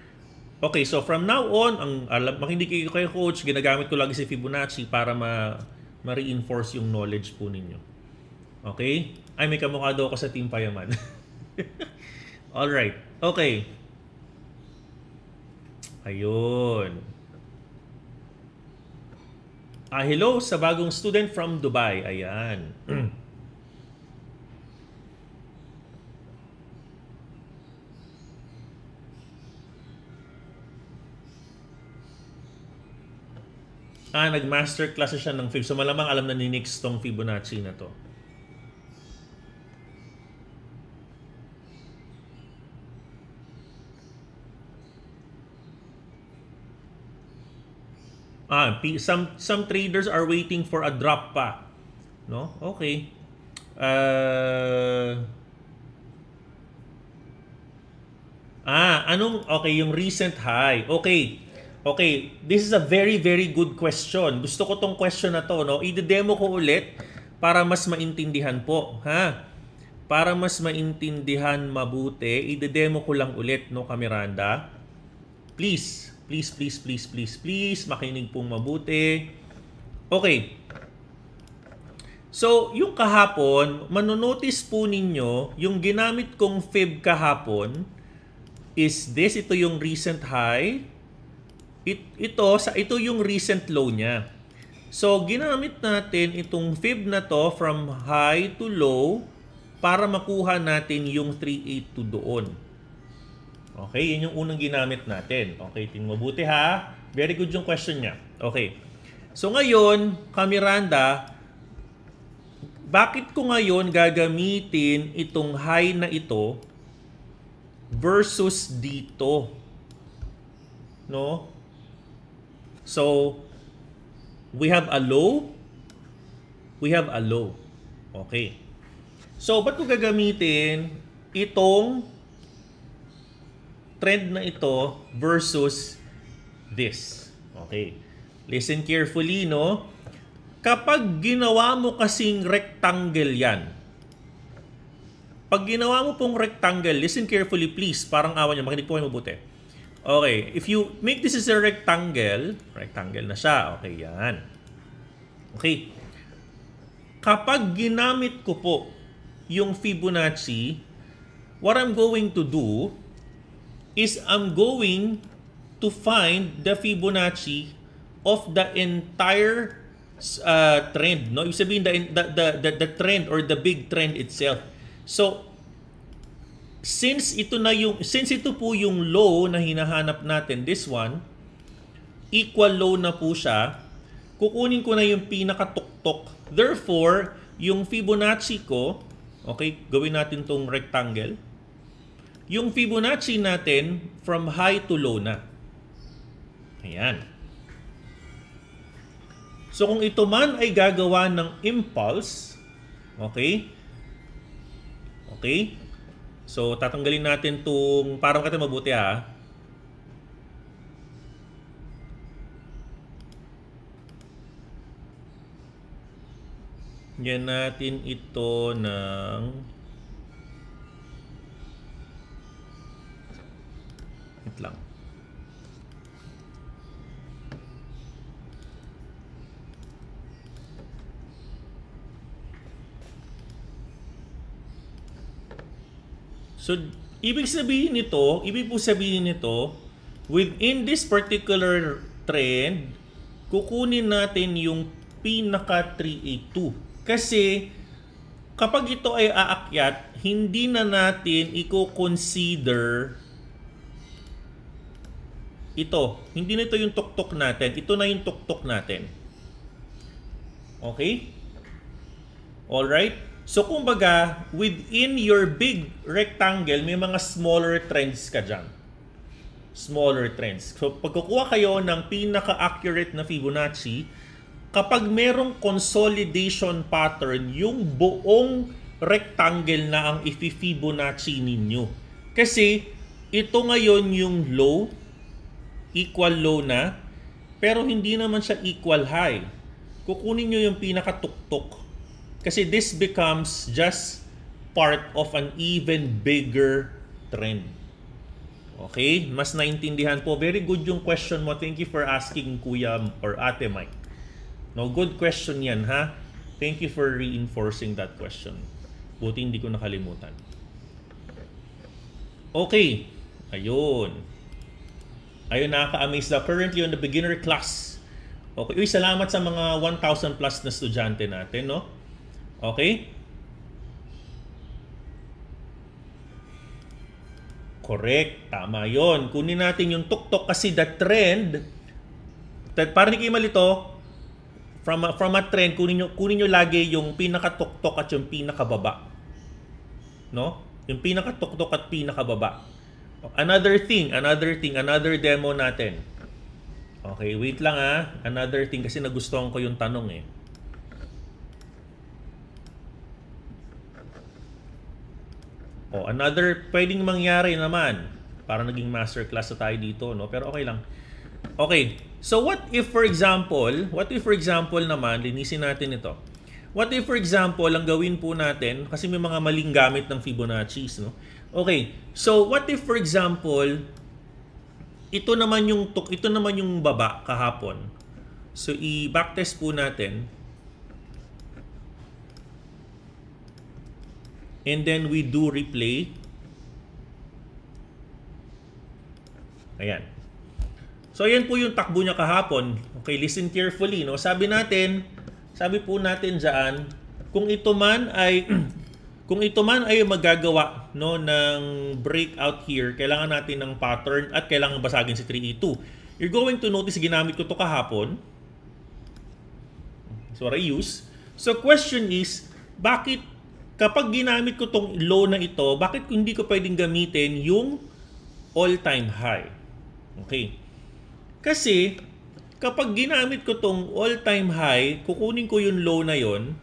Okay, so from now on, ang alam, makinig kayo kay coach, ginagamit ko lagi si Fibonacci para ma ma-reinforce yung knowledge po ninyo. Okay? Ay, may kamukha daw ako sa Team Payaman. All right. Okay. Ayun. Ah, hello sa bagong student from Dubai. Ayan. Ah, nag-master class siya ng Fib. So malamang alam na ni Nix tong Fibonacci na to. Ah, some some traders are waiting for a drop pa. No? Okay. Uh, ah, anong okay yung recent high? Okay. Okay, this is a very very good question. Gusto ko tong question na to, no? I-demo ko ulit para mas maintindihan po, ha? Para mas maintindihan mabuti, i-demo ko lang ulit, no, Kamiranda? Please, please, please, please, please, please, makinig pong mabuti. Okay. So, yung kahapon, manonotice po ninyo, yung ginamit kong fib kahapon is this, ito yung recent high, It, ito, sa ito yung recent low niya. So, ginamit natin itong fib na to from high to low para makuha natin yung 382 doon. Okay, yun yung unang ginamit natin. Okay, tingnan mabuti ha. Very good yung question niya. Okay. So ngayon, Kamiranda, bakit ko ngayon gagamitin itong high na ito versus dito? No? So, we have a low. We have a low. Okay. So, ba't ko gagamitin itong trend na ito versus this? Okay. Listen carefully, no? Kapag ginawa mo kasing rectangle yan, pag ginawa mo pong rectangle, listen carefully please, parang awan nyo, makinig po kayo mabuti Okay, if you make this is a rectangle, rectangle na siya. Okay, yan. Okay. Kapag ginamit ko po yung Fibonacci, what I'm going to do is I'm going to find the Fibonacci of the entire uh, trend. No? Ibig sabihin, the, the, the, the trend or the big trend itself. So, since ito na yung since ito po yung low na hinahanap natin, this one, equal low na po siya, kukunin ko na yung pinakatuktok. Therefore, yung Fibonacci ko, okay, gawin natin tong rectangle. Yung Fibonacci natin from high to low na. Ayan. So kung ito man ay gagawa ng impulse, okay? Okay? So, tatanggalin natin itong, parang kata mabuti ha. Yan natin ito ng So, ibig sabihin nito, ibig po sabihin nito, within this particular trend, kukunin natin yung pinaka 382. Kasi, kapag ito ay aakyat, hindi na natin i-consider ito. Hindi na ito yung tuktok natin. Ito na yung tuktok natin. Okay? Alright? So kumbaga, within your big rectangle, may mga smaller trends ka dyan. Smaller trends. So pag kukuha kayo ng pinaka-accurate na Fibonacci, kapag merong consolidation pattern, yung buong rectangle na ang ifi-Fibonacci ninyo. Kasi ito ngayon yung low, equal low na, pero hindi naman siya equal high. Kukunin nyo yung pinakatuktok. Kasi this becomes just part of an even bigger trend. Okay? Mas naintindihan po. Very good yung question mo. Thank you for asking Kuya or Ate Mike. No, good question yan ha. Thank you for reinforcing that question. Buti hindi ko nakalimutan. Okay. Ayun. Ayun, nakaka-amaze na. Currently on the beginner class. Okay. Uy, salamat sa mga 1,000 plus na estudyante natin, no? Okay? Correct. Tama yon. Kunin natin yung tuktok kasi the trend, that, para hindi kayo malito, from a, from a trend, kunin nyo, kunin nyo lagi yung pinakatuktok at yung pinakababa. No? Yung pinakatuktok at pinakababa. Another thing, another thing, another demo natin. Okay, wait lang ah. Another thing kasi nagustuhan ko yung tanong eh. O, another pwedeng mangyari naman. Para naging masterclass na tayo dito, no? Pero okay lang. Okay. So what if for example, what if for example naman, linisin natin ito. What if for example, ang gawin po natin, kasi may mga maling gamit ng Fibonacci, no? Okay. So what if for example, ito naman yung ito naman yung baba kahapon. So i-backtest po natin. And then we do replay. Ayan. So ayan po yung takbo niya kahapon. Okay, listen carefully, no? Sabi natin, sabi po natin diyan, kung ito man ay kung ito man ay magagawa no ng breakout here, kailangan natin ng pattern at kailangan basagin si 3E2. You're going to notice ginamit ko to kahapon. So I use. So question is, bakit kapag ginamit ko tong low na ito, bakit hindi ko pwedeng gamitin yung all-time high? Okay. Kasi, kapag ginamit ko tong all-time high, kukunin ko yung low na yon,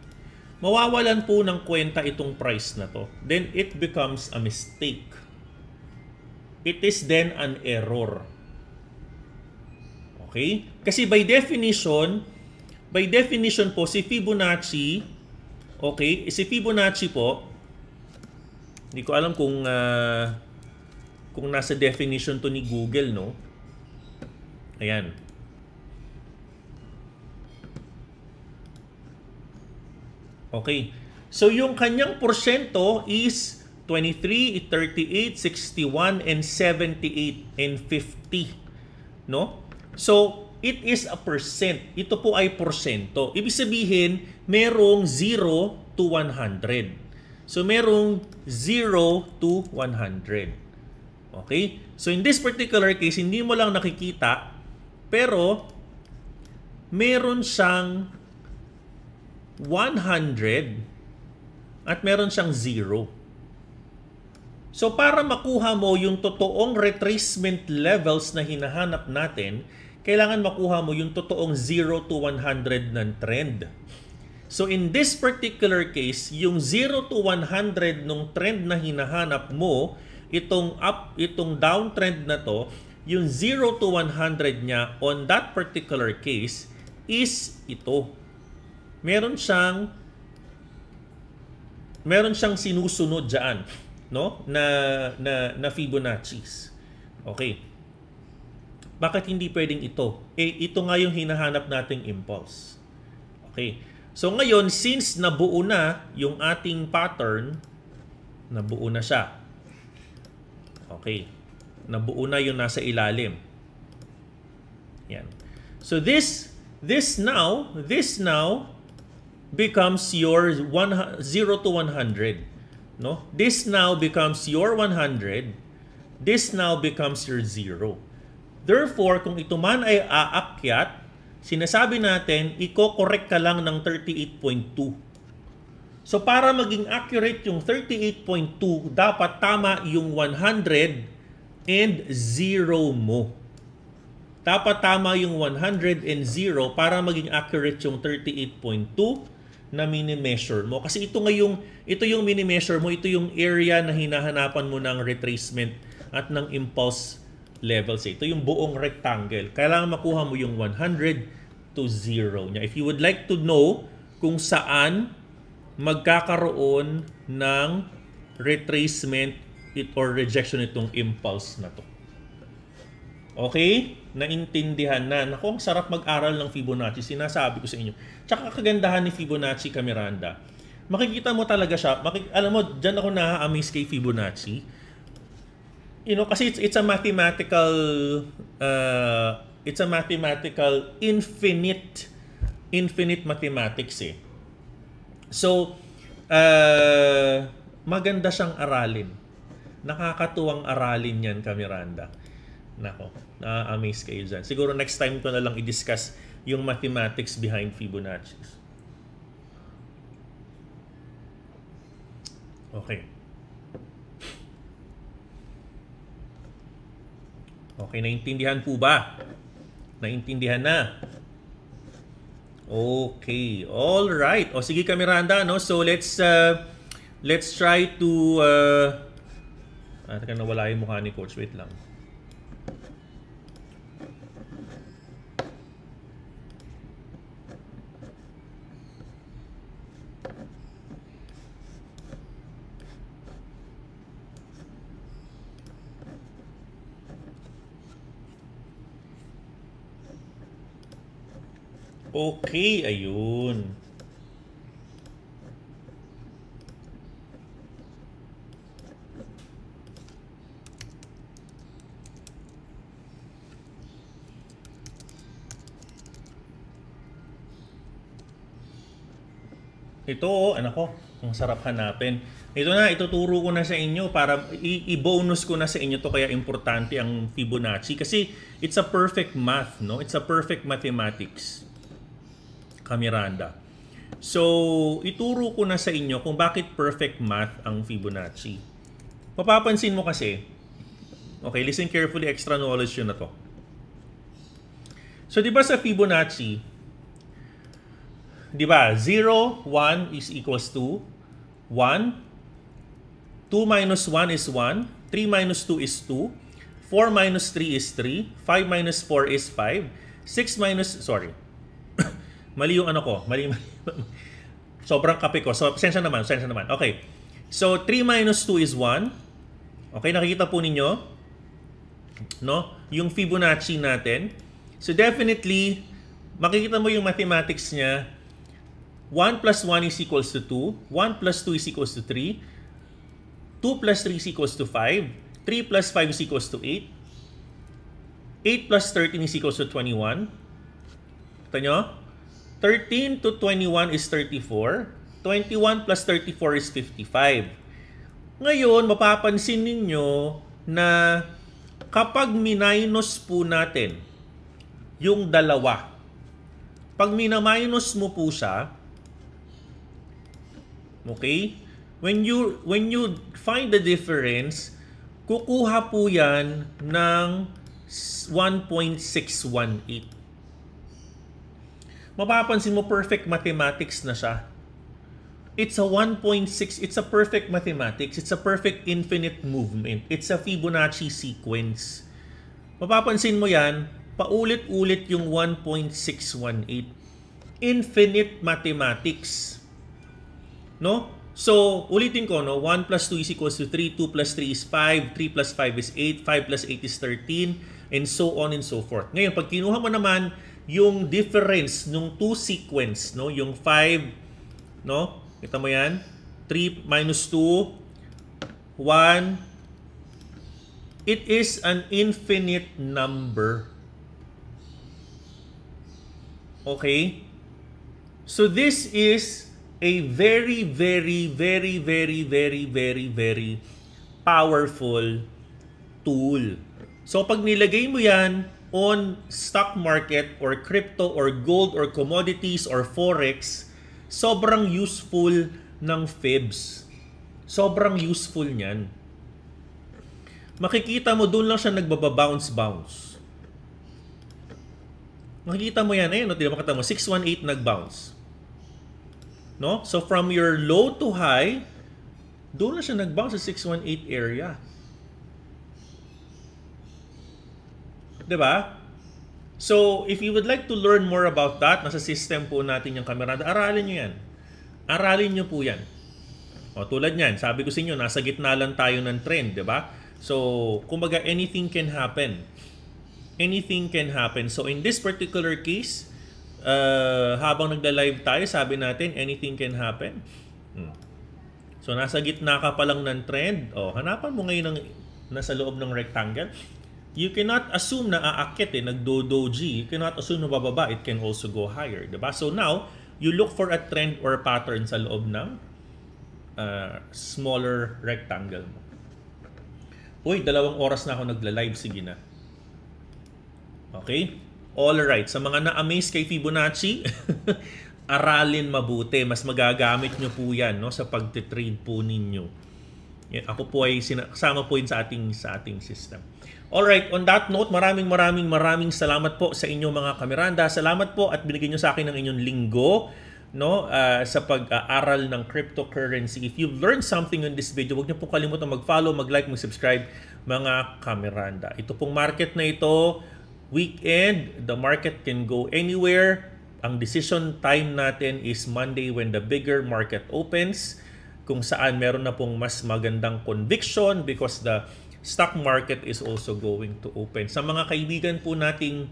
mawawalan po ng kwenta itong price na to. Then it becomes a mistake. It is then an error. Okay? Kasi by definition, by definition po, si Fibonacci Okay, si Fibonacci po, hindi ko alam kung uh, kung nasa definition to ni Google, no? Ayan. Okay. So yung kanyang porsyento is 23, 38, 61, and 78, and 50. No? So, it is a percent. Ito po ay porsyento. Ibig sabihin, merong 0 to 100. So merong 0 to 100. Okay? So in this particular case, hindi mo lang nakikita, pero meron siyang 100 at meron siyang 0. So para makuha mo yung totoong retracement levels na hinahanap natin, kailangan makuha mo yung totoong 0 to 100 ng trend. So in this particular case, yung 0 to 100 nung trend na hinahanap mo, itong up, itong downtrend na to, yung 0 to 100 niya on that particular case is ito. Meron siyang meron siyang sinusunod diyan, no? Na na na Fibonacci's. Okay. Bakit hindi pwedeng ito? Eh, ito nga yung hinahanap nating impulse. Okay. So ngayon, since nabuo na yung ating pattern, nabuo na siya. Okay. Nabuo na yung nasa ilalim. Yan. So this, this now, this now becomes your 1, 0 to 100. No? This now becomes your 100. This now becomes your 0. Therefore, kung ito man ay aakyat, sinasabi natin, i-correct ka lang ng 38.2. So para maging accurate yung 38.2, dapat tama yung 100 and 0 mo. dapat tama yung 100 and 0 para maging accurate yung 38.2 na mini-measure mo. Kasi ito ngayong ito yung mini-measure mo, ito yung area na hinahanapan mo ng retracement at ng impulse levels. Ito yung buong rectangle. Kailangan makuha mo yung 100 to 0 niya. If you would like to know kung saan magkakaroon ng retracement it or rejection itong impulse na to. Okay? Naintindihan na. Naku, ang sarap mag-aral ng Fibonacci. Sinasabi ko sa inyo. Tsaka kagandahan ni Fibonacci Camiranda. Makikita mo talaga siya. Makik alam mo, dyan ako na-amaze kay Fibonacci. You know, kasi it's, it's a mathematical uh, it's a mathematical infinite infinite mathematics eh. So, uh, maganda siyang aralin. Nakakatuwang aralin yan, Kamiranda. Nako, na-amaze kayo dyan. Siguro next time ko na lang i-discuss yung mathematics behind Fibonacci. Okay. Okay, naintindihan po ba? Naintindihan na. Okay, all right. O sige ka Miranda, no? So let's uh, let's try to uh, ah, teka nawala yung mukha ni coach. Wait lang. Okay, ayun. Ito, oh, anak ko, ang sarap hanapin. Ito na, ituturo ko na sa inyo para i-bonus ko na sa inyo to kaya importante ang Fibonacci kasi it's a perfect math, no? It's a perfect mathematics. Kamiranda. So, ituro ko na sa inyo kung bakit perfect math ang Fibonacci. Mapapansin mo kasi, okay, listen carefully, extra knowledge yun na to. So, di ba sa Fibonacci, di ba, 0, 1 is equals to 1, 2 minus 1 is 1, 3 minus 2 is 2, 4 minus 3 is 3, 5 minus 4 is 5, 6 minus, sorry, mali yung ano ko, mali, mali sobrang kape ko. So, sensya naman, sensya naman. Okay. So, 3 minus 2 is 1. Okay, nakikita po ninyo, no? Yung Fibonacci natin. So, definitely, makikita mo yung mathematics niya, 1 plus 1 is equals to 2. 1 plus 2 is equals to 3. 2 plus 3 is equals to 5. 3 plus 5 is equals to 8. 8 plus 13 is equals to 21. Kita nyo? 13 to 21 is 34. 21 plus 34 is 55. Ngayon, mapapansin ninyo na kapag minus po natin yung dalawa, pag mina-minus mo po siya, okay, when you, when you find the difference, kukuha po yan ng 1.618 mapapansin mo perfect mathematics na siya. It's a 1.6, it's a perfect mathematics, it's a perfect infinite movement, it's a Fibonacci sequence. Mapapansin mo yan, paulit-ulit yung 1.618. Infinite mathematics. No? So, ulitin ko, no? 1 plus 2 is equals to 3, 2 plus 3 is 5, 3 plus 5 is 8, 5 plus 8 is 13, and so on and so forth. Ngayon, pag kinuha mo naman yung difference nung two sequence, no? Yung 5, no? Kita mo yan? 3 minus 2, 1. It is an infinite number. Okay? So this is a very, very, very, very, very, very, very powerful tool. So pag nilagay mo yan on stock market or crypto or gold or commodities or forex, sobrang useful ng FIBS. Sobrang useful niyan. Makikita mo doon lang siya nagbaba-bounce-bounce. Makikita mo yan, eh, no? Di ba makita mo, 618 nag-bounce. No? So from your low to high, doon na siya nag-bounce sa 618 area. 'Di ba? So, if you would like to learn more about that, nasa system po natin yung kamera, aralin nyo yan. Aralin nyo po yan. O, tulad niyan, sabi ko sa inyo, nasa gitna lang tayo ng trend, di ba? So, kumbaga, anything can happen. Anything can happen. So, in this particular case, uh, habang nagla-live tayo, sabi natin, anything can happen. Hmm. So, nasa gitna ka pa lang ng trend. O, hanapan mo ngayon ng nasa loob ng rectangle you cannot assume na aakit eh, nagdo-doji. You cannot assume na bababa. It can also go higher. Diba? So now, you look for a trend or pattern sa loob ng uh, smaller rectangle mo. Uy, dalawang oras na ako nagla-live. Sige na. Okay? All right. Sa mga na-amaze kay Fibonacci, aralin mabuti. Mas magagamit nyo po yan no, sa pagtitrade po ninyo. Yan, ako po ay kasama po yun sa ating, sa ating system. Alright, on that note, maraming maraming maraming salamat po sa inyong mga kameranda. Salamat po at binigyan nyo sa akin ng inyong linggo no uh, sa pag-aaral ng cryptocurrency. If you've learned something in this video, huwag niyo po kalimutan mag-follow, mag-like, mag-subscribe mga kameranda. Ito pong market na ito, weekend, the market can go anywhere. Ang decision time natin is Monday when the bigger market opens kung saan meron na pong mas magandang conviction because the stock market is also going to open. Sa mga kaibigan po nating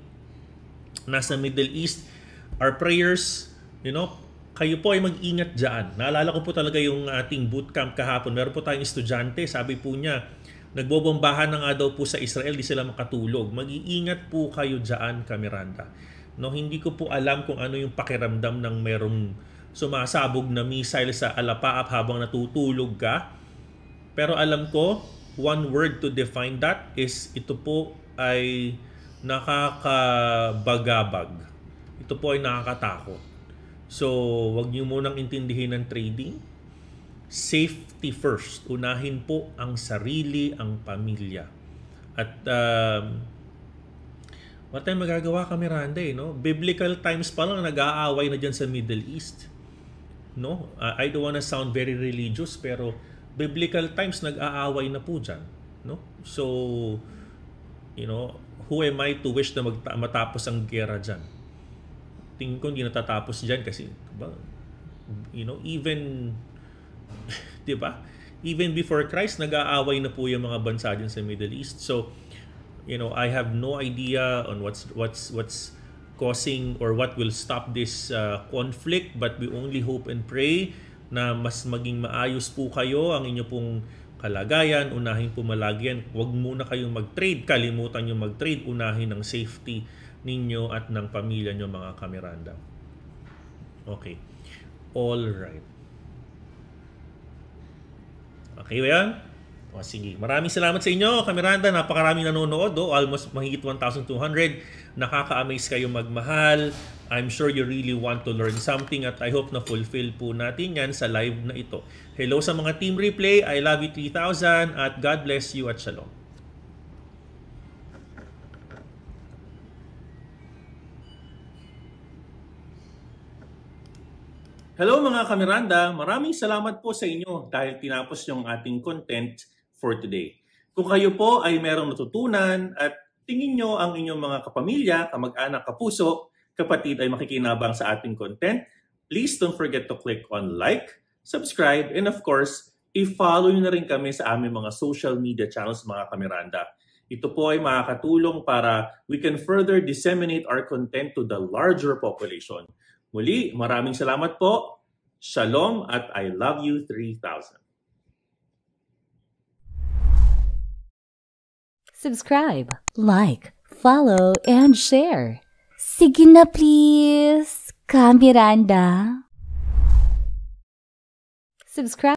nasa Middle East, our prayers, you know, kayo po ay mag-ingat dyan. Naalala ko po talaga yung ating bootcamp kahapon. Meron po tayong estudyante, sabi po niya, nagbobombahan na nga daw po sa Israel, di sila makatulog. Mag-iingat po kayo dyan, Kamiranda. No, hindi ko po alam kung ano yung pakiramdam ng merong sumasabog na missile sa alapaap habang natutulog ka. Pero alam ko, one word to define that is ito po ay nakakabagabag. Ito po ay nakakatakot. So, wag niyo munang intindihin ng trading. Safety first. Unahin po ang sarili, ang pamilya. At um, what tayong magagawa kami, Randa, eh, no? Biblical times pa lang nag-aaway na dyan sa Middle East. No? Uh, I don't wanna sound very religious, pero biblical times nag-aaway na po dyan. No? So, you know, who am I to wish na magta- matapos ang gera dyan? Tingin ko hindi natatapos dyan kasi, diba, you know, even, di ba? Even before Christ, nag-aaway na po yung mga bansa dyan sa Middle East. So, you know, I have no idea on what's what's what's causing or what will stop this uh, conflict, but we only hope and pray na mas maging maayos po kayo ang inyo pong kalagayan, unahin po malagyan. Huwag muna kayong mag-trade, kalimutan nyo mag-trade, unahin ang safety ninyo at ng pamilya nyo mga kameranda. Okay. All right. Okay ba yan? O sige. Maraming salamat sa inyo, kameranda. Napakaraming nanonood. Oh, almost mahigit 1,200. Nakaka-amaze kayo magmahal. I'm sure you really want to learn something at I hope na fulfill po natin yan sa live na ito. Hello sa mga Team Replay. I love you 3,000 at God bless you at Shalom. Hello mga kameranda, maraming salamat po sa inyo dahil tinapos yung ating content for today. Kung kayo po ay merong natutunan at tingin nyo ang inyong mga kapamilya, kamag-anak, kapuso, kapatid ay makikinabang sa ating content, please don't forget to click on like, subscribe, and of course, i-follow nyo na rin kami sa aming mga social media channels mga kamiranda. Ito po ay makakatulong para we can further disseminate our content to the larger population. Muli, maraming salamat po. Shalom at I love you 3,000. Subscribe, like, follow, and share. Sige na please, Kamiranda. Subscribe.